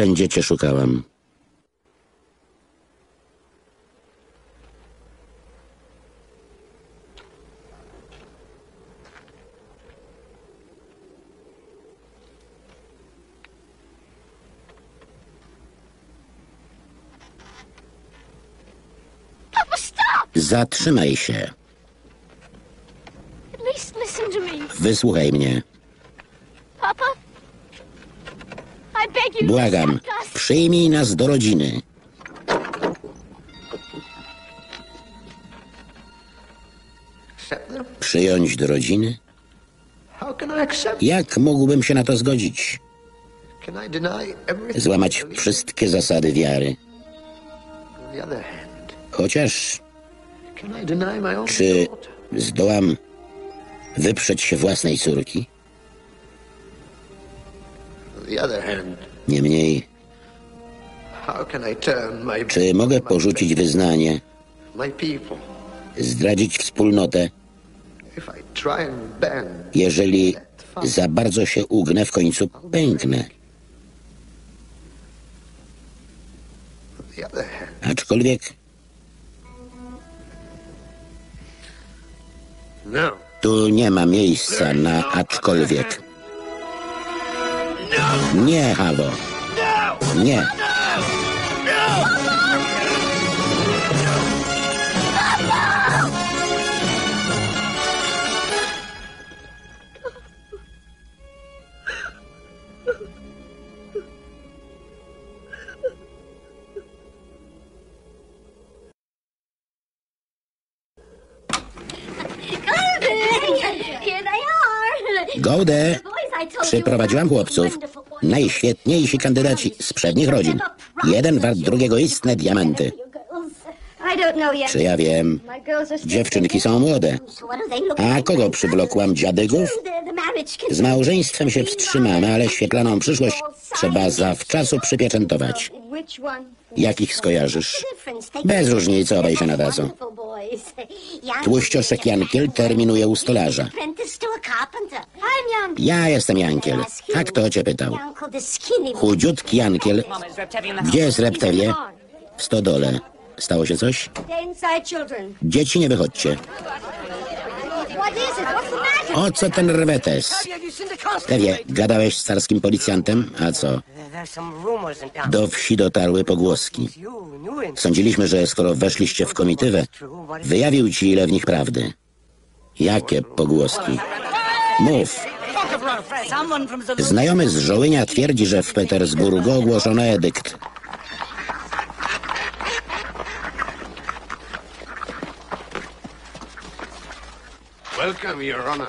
Wszędzie cię stop! Zatrzymaj się. Wysłuchaj mnie. Papa? I beg you, Błagam, przyjmij nas do rodziny. Przyjąć do rodziny? Jak mógłbym się na to zgodzić? Złamać wszystkie zasady wiary. Chociaż czy zdołam wyprzeć się własnej córki? Niemniej, czy mogę porzucić wyznanie, zdradzić wspólnotę, jeżeli za bardzo się ugnę, w końcu pęknę? Aczkolwiek no. tu nie ma miejsca na aczkolwiek. Nie, Hawo. Nie. You przyprowadziłam chłopców. Najświetniejsi kandydaci z przednich rodzin. Jeden wart drugiego istne diamenty. Czy ja wiem? Dziewczynki są młode. A kogo przywlokłam dziadygów? Z małżeństwem się wstrzymamy, ale świetlaną przyszłość trzeba zawczasu przypieczętować. Jakich skojarzysz? Bez różnicy, obaj się nadadzą. [LAUGHS] Tłuścioszek Jankiel terminuje u stolarza. Ja jestem Jankiel. A kto cię pytał? Chudziutki Jankiel. Gdzie jest Reptewie? W stodole. Stało się coś? Dzieci, nie wychodźcie. O co ten rwetes? Tewie, gadałeś z carskim policjantem? A co? Do wsi dotarły pogłoski. Sądziliśmy, że skoro weszliście w komitywę, wyjawił ci ile w nich prawdy. Jakie pogłoski? Mów. Znajomy z Żołynia twierdzi, że w Petersburgu ogłoszono edykt.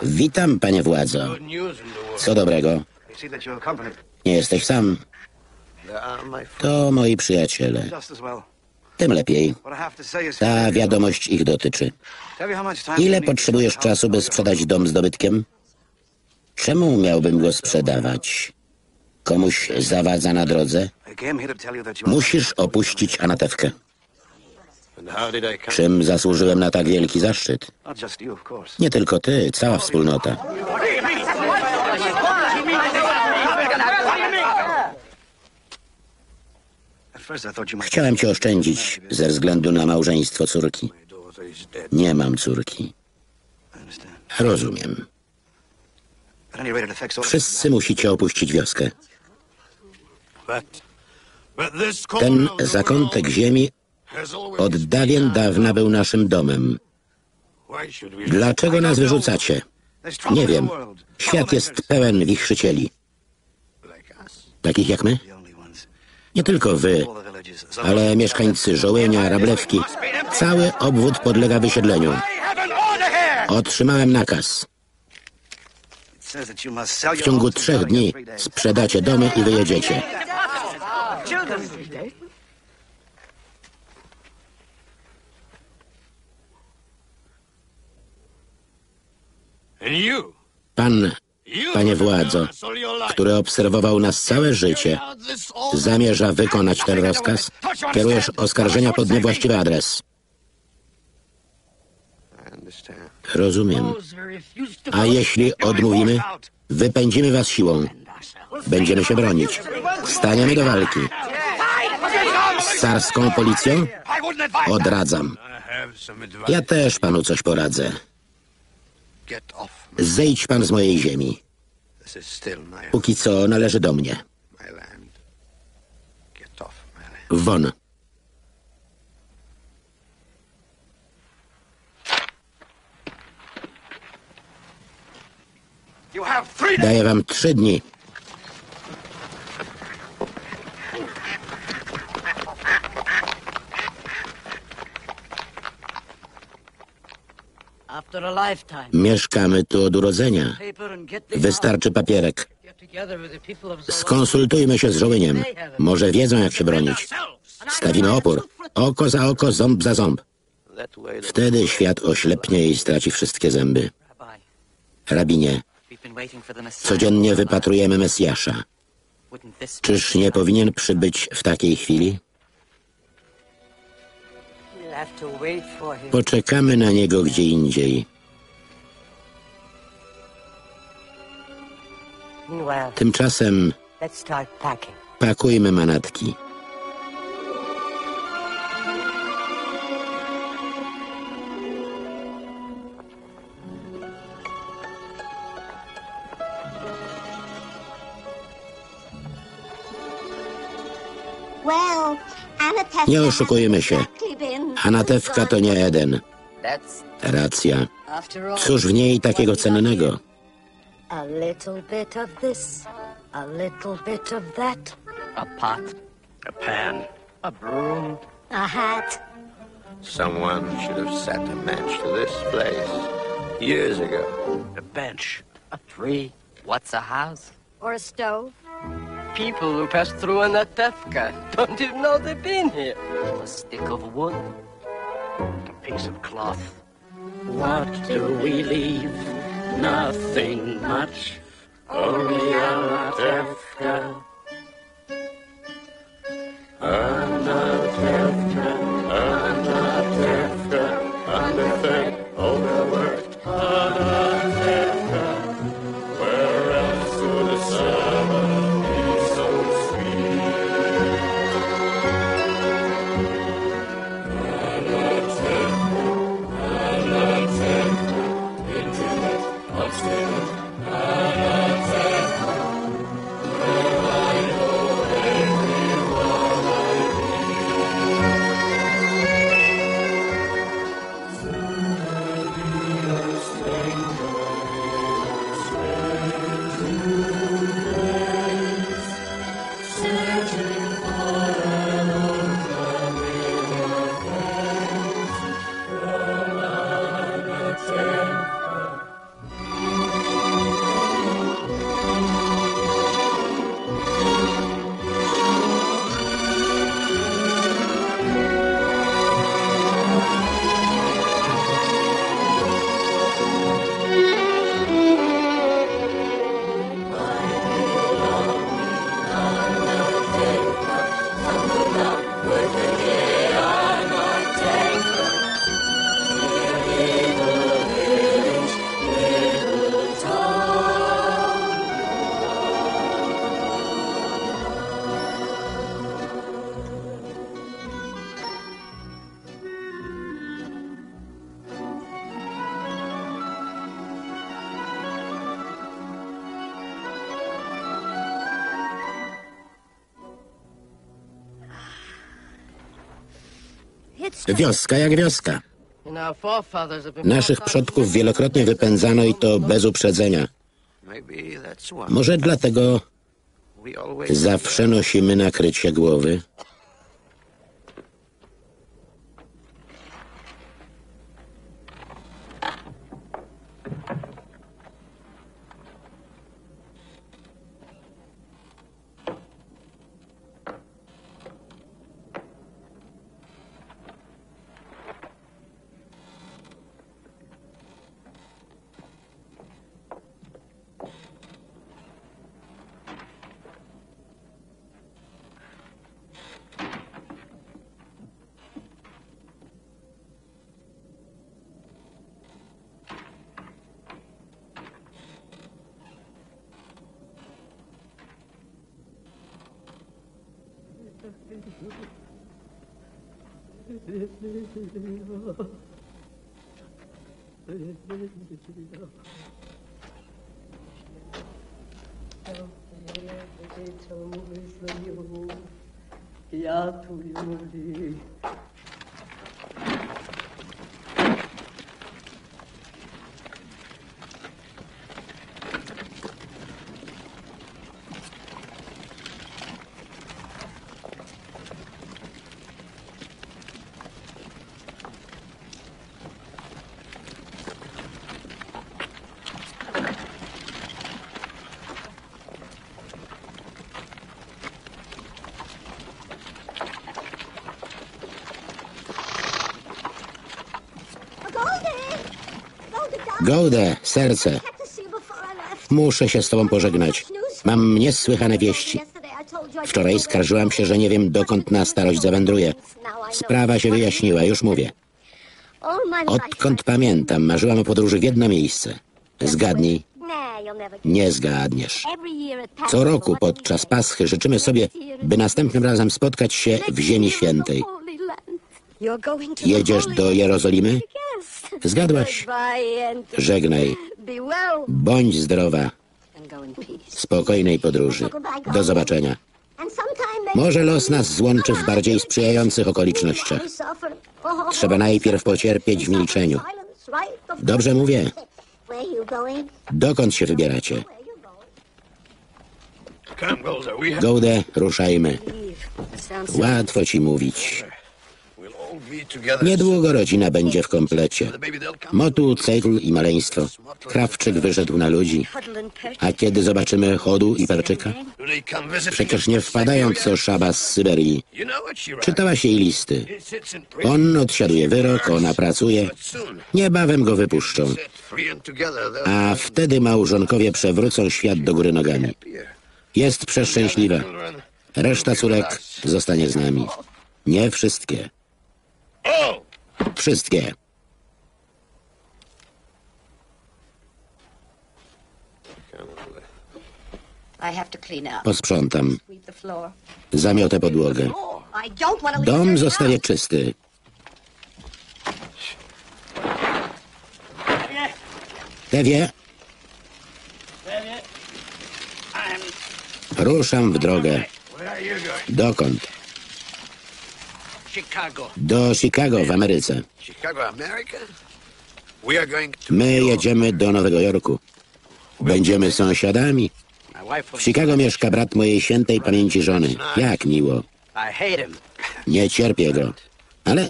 Witam, panie władzo. Co dobrego? Nie jesteś sam. To moi przyjaciele. Tym lepiej. Ta wiadomość ich dotyczy. Ile potrzebujesz czasu, by sprzedać dom z dobytkiem? Czemu miałbym go sprzedawać? Komuś zawadza na drodze? Musisz opuścić Anatewkę. Czym zasłużyłem na tak wielki zaszczyt? Nie tylko ty, cała wspólnota. Chciałem cię oszczędzić ze względu na małżeństwo córki. Nie mam córki. Rozumiem. Wszyscy musicie opuścić wioskę. Ten zakątek ziemi od dawien dawna był naszym domem. Dlaczego nas wyrzucacie? Nie wiem. Świat jest pełen wichrzycieli. Takich jak my? Nie tylko wy, ale mieszkańcy Żołęnia, Rablewki. Cały obwód podlega wysiedleniu. Otrzymałem nakaz. It says that you must sell W ciągu trzech dni sprzedacie domy i wyjedziecie. Pan, panie władzo, który obserwował nas całe życie, zamierza wykonać ten rozkaz? Kierujesz oskarżenia pod niewłaściwy adres. I understand. Rozumiem. A jeśli odmówimy, wypędzimy was siłą. Będziemy się bronić. Staniemy do walki. Z carską policją? Odradzam. Ja też panu coś poradzę. Zejdź pan z mojej ziemi. Póki co należy do mnie. Won. You have three days. Daję wam trzy dni. Mieszkamy tu od urodzenia. Wystarczy papierek. Skonsultujmy się z żołniem. Może wiedzą, jak się bronić. Stawimy opór. Oko za oko, ząb za ząb. Wtedy świat oślepnie i straci wszystkie zęby. Rabinie, codziennie wypatrujemy Mesjasza. Czyż nie powinien przybyć w takiej chwili? Poczekamy na niego gdzie indziej. Tymczasem pakujmy manatki. Nie oszukujemy się. has exactly been Anatewka to nie Eden. That's Racja. Cóż w niej takiego cennego? A little bit of this, a little bit of that. A pot, a pan. a broom, a hat. Someone should have set a match to this place years ago. a bench, a tree. What's a house? Or a stove. People who pass through death [LAUGHS] car don't even know they've been here. A stick of wood. A piece of cloth. What do we leave? Nothing much. Only. Anatevka, Anatevka, Wioska jak wioska. Naszych przodków wielokrotnie wypędzano i to bez uprzedzenia. Może dlatego zawsze nosimy nakrycie głowy. Gołdę, serce, muszę się z tobą pożegnać. Mam niesłychane wieści. Wczoraj skarżyłam się, że nie wiem, dokąd na starość zawędruję. Sprawa się wyjaśniła, już mówię. Odkąd pamiętam, marzyłam o podróży w jedno miejsce. Zgadnij, nie zgadniesz. Co roku podczas Paschy życzymy sobie, by następnym razem spotkać się w Ziemi Świętej. Jedziesz do Jerozolimy? Zgadłaś. Żegnaj. Bądź zdrowa. Spokojnej podróży. Do zobaczenia. Może los nas złączy w bardziej sprzyjających okolicznościach. Trzeba najpierw pocierpieć w milczeniu. Dobrze mówię. Dokąd się wybieracie? Gołdę, ruszajmy. Łatwo ci mówić. Niedługo rodzina będzie w komplecie. Motu, cykl i maleństwo. Krawczyk wyszedł na ludzi. A kiedy zobaczymy chodu i perczyka? Przecież nie wpadają co szaba z Syberii. Czytałaś jej listy. On odsiaduje wyrok, ona pracuje. Niebawem go wypuszczą. A wtedy małżonkowie przewrócą świat do góry nogami. Jest przeszczęśliwa. Reszta córek zostanie z nami. Nie wszystkie. Wszystkie. I have to clean up. Posprzątam. Zamiotę podłogę. Leave Dom zostaje czysty. Tewie, ruszam w drogę. Dokąd? Do Chicago w Ameryce. My jedziemy do Nowego Jorku. Będziemy sąsiadami. W Chicago mieszka brat mojej świętej pamięci żony. Jak miło. Nie cierpię go. Ale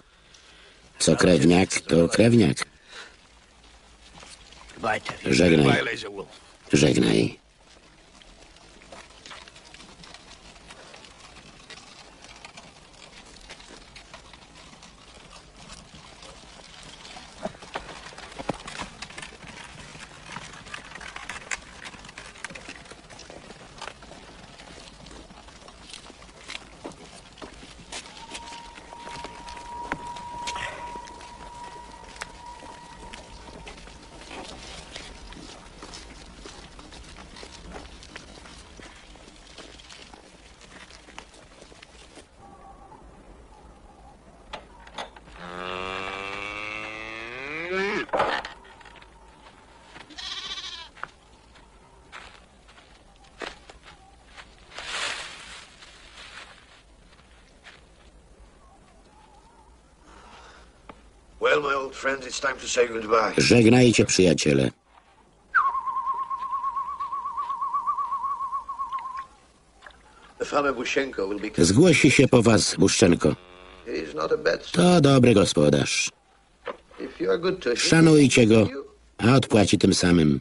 co krewniak, to krewniak. Żegnaj. Żegnaj. Żegnajcie, przyjaciele. Zgłosi się po was Buszczenko. To dobry gospodarz. Szanujcie go, a odpłaci tym samym.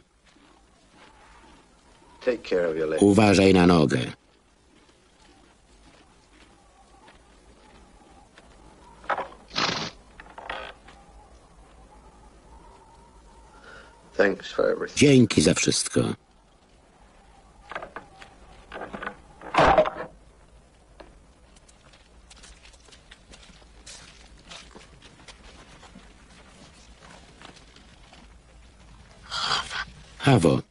Uważaj na nogę. Dzięki za wszystko. Hawo,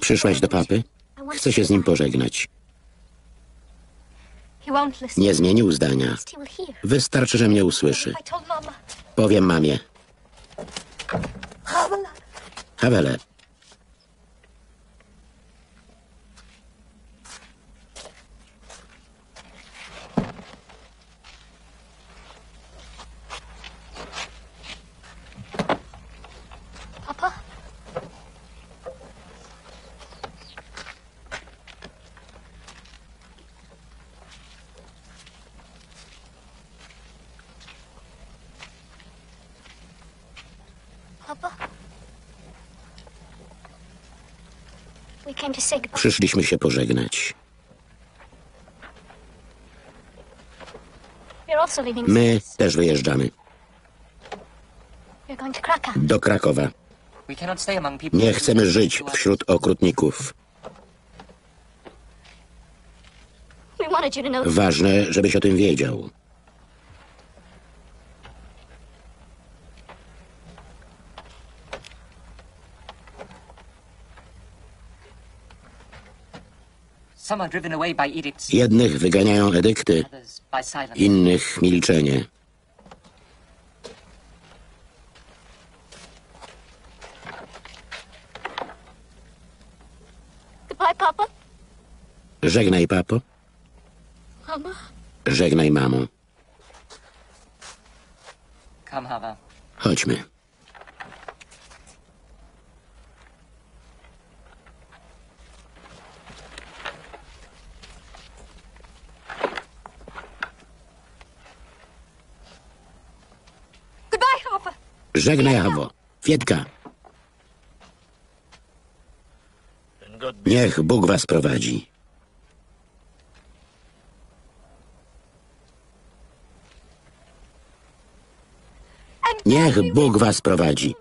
przyszłaś do papy? Chcę się z nim pożegnać. Nie zmienił zdania. Wystarczy, że mnie usłyszy. Powiem mamie. Hawele, Papa? Papa? We came to say goodbye. Przyszliśmy się pożegnać. My też wyjeżdżamy. Do Krakowa. Nie chcemy żyć wśród okrutników. Ważne, żebyś o tym wiedział. Jednych wyganiają edykty, others by silence. innych milczenie. Goodbye, Papa. Żegnaj, papo. Mama. Żegnaj, mamo. Come, Hava. Chodźmy. Żegnaj, Hawo. Fietka. Niech Bóg was prowadzi. Niech Bóg was prowadzi.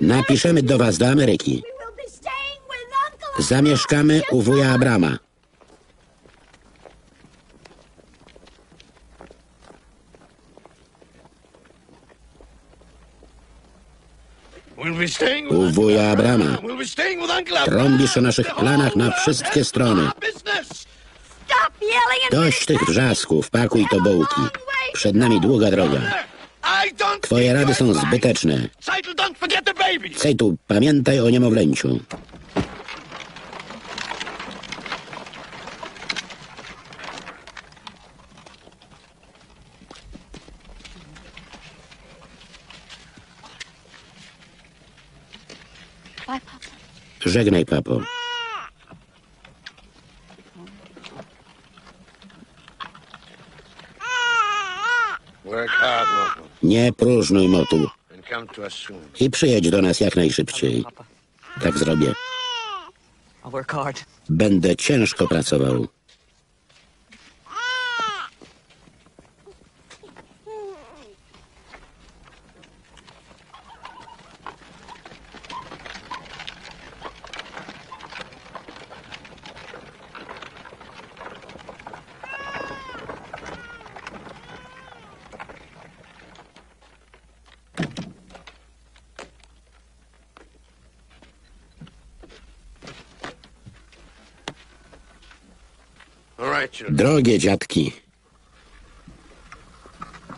Napiszemy do was do Ameryki. Zamieszkamy u wuja Abrama. We'll be staying U with wuja Abrama. Trąbisz o naszych planach na wszystkie strony. Business. Stop yelling and Dość tych wrzasków, pakuj to bułki. Przed nami długa droga. Twoje rady są zbyteczne. Sejtu, pamiętaj o niemowlęciu. Żegnaj, papo. Nie próżnuj motu i przyjedź do nas jak najszybciej. Tak zrobię. Będę ciężko pracował. Drogie dziadki,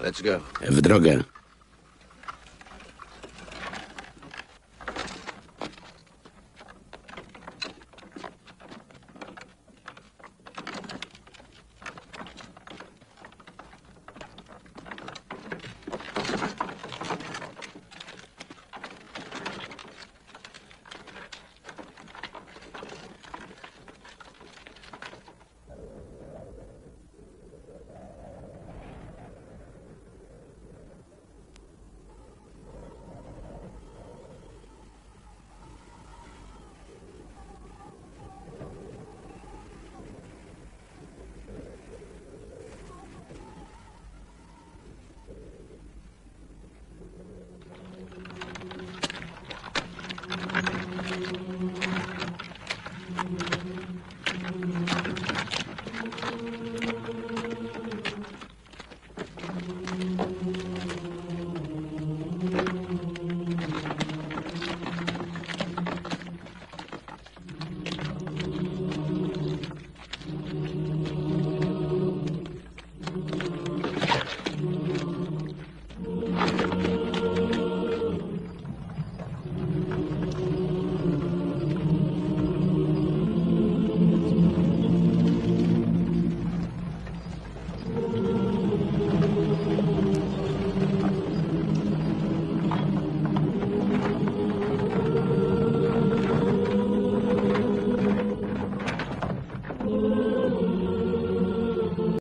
let's go. w drogę.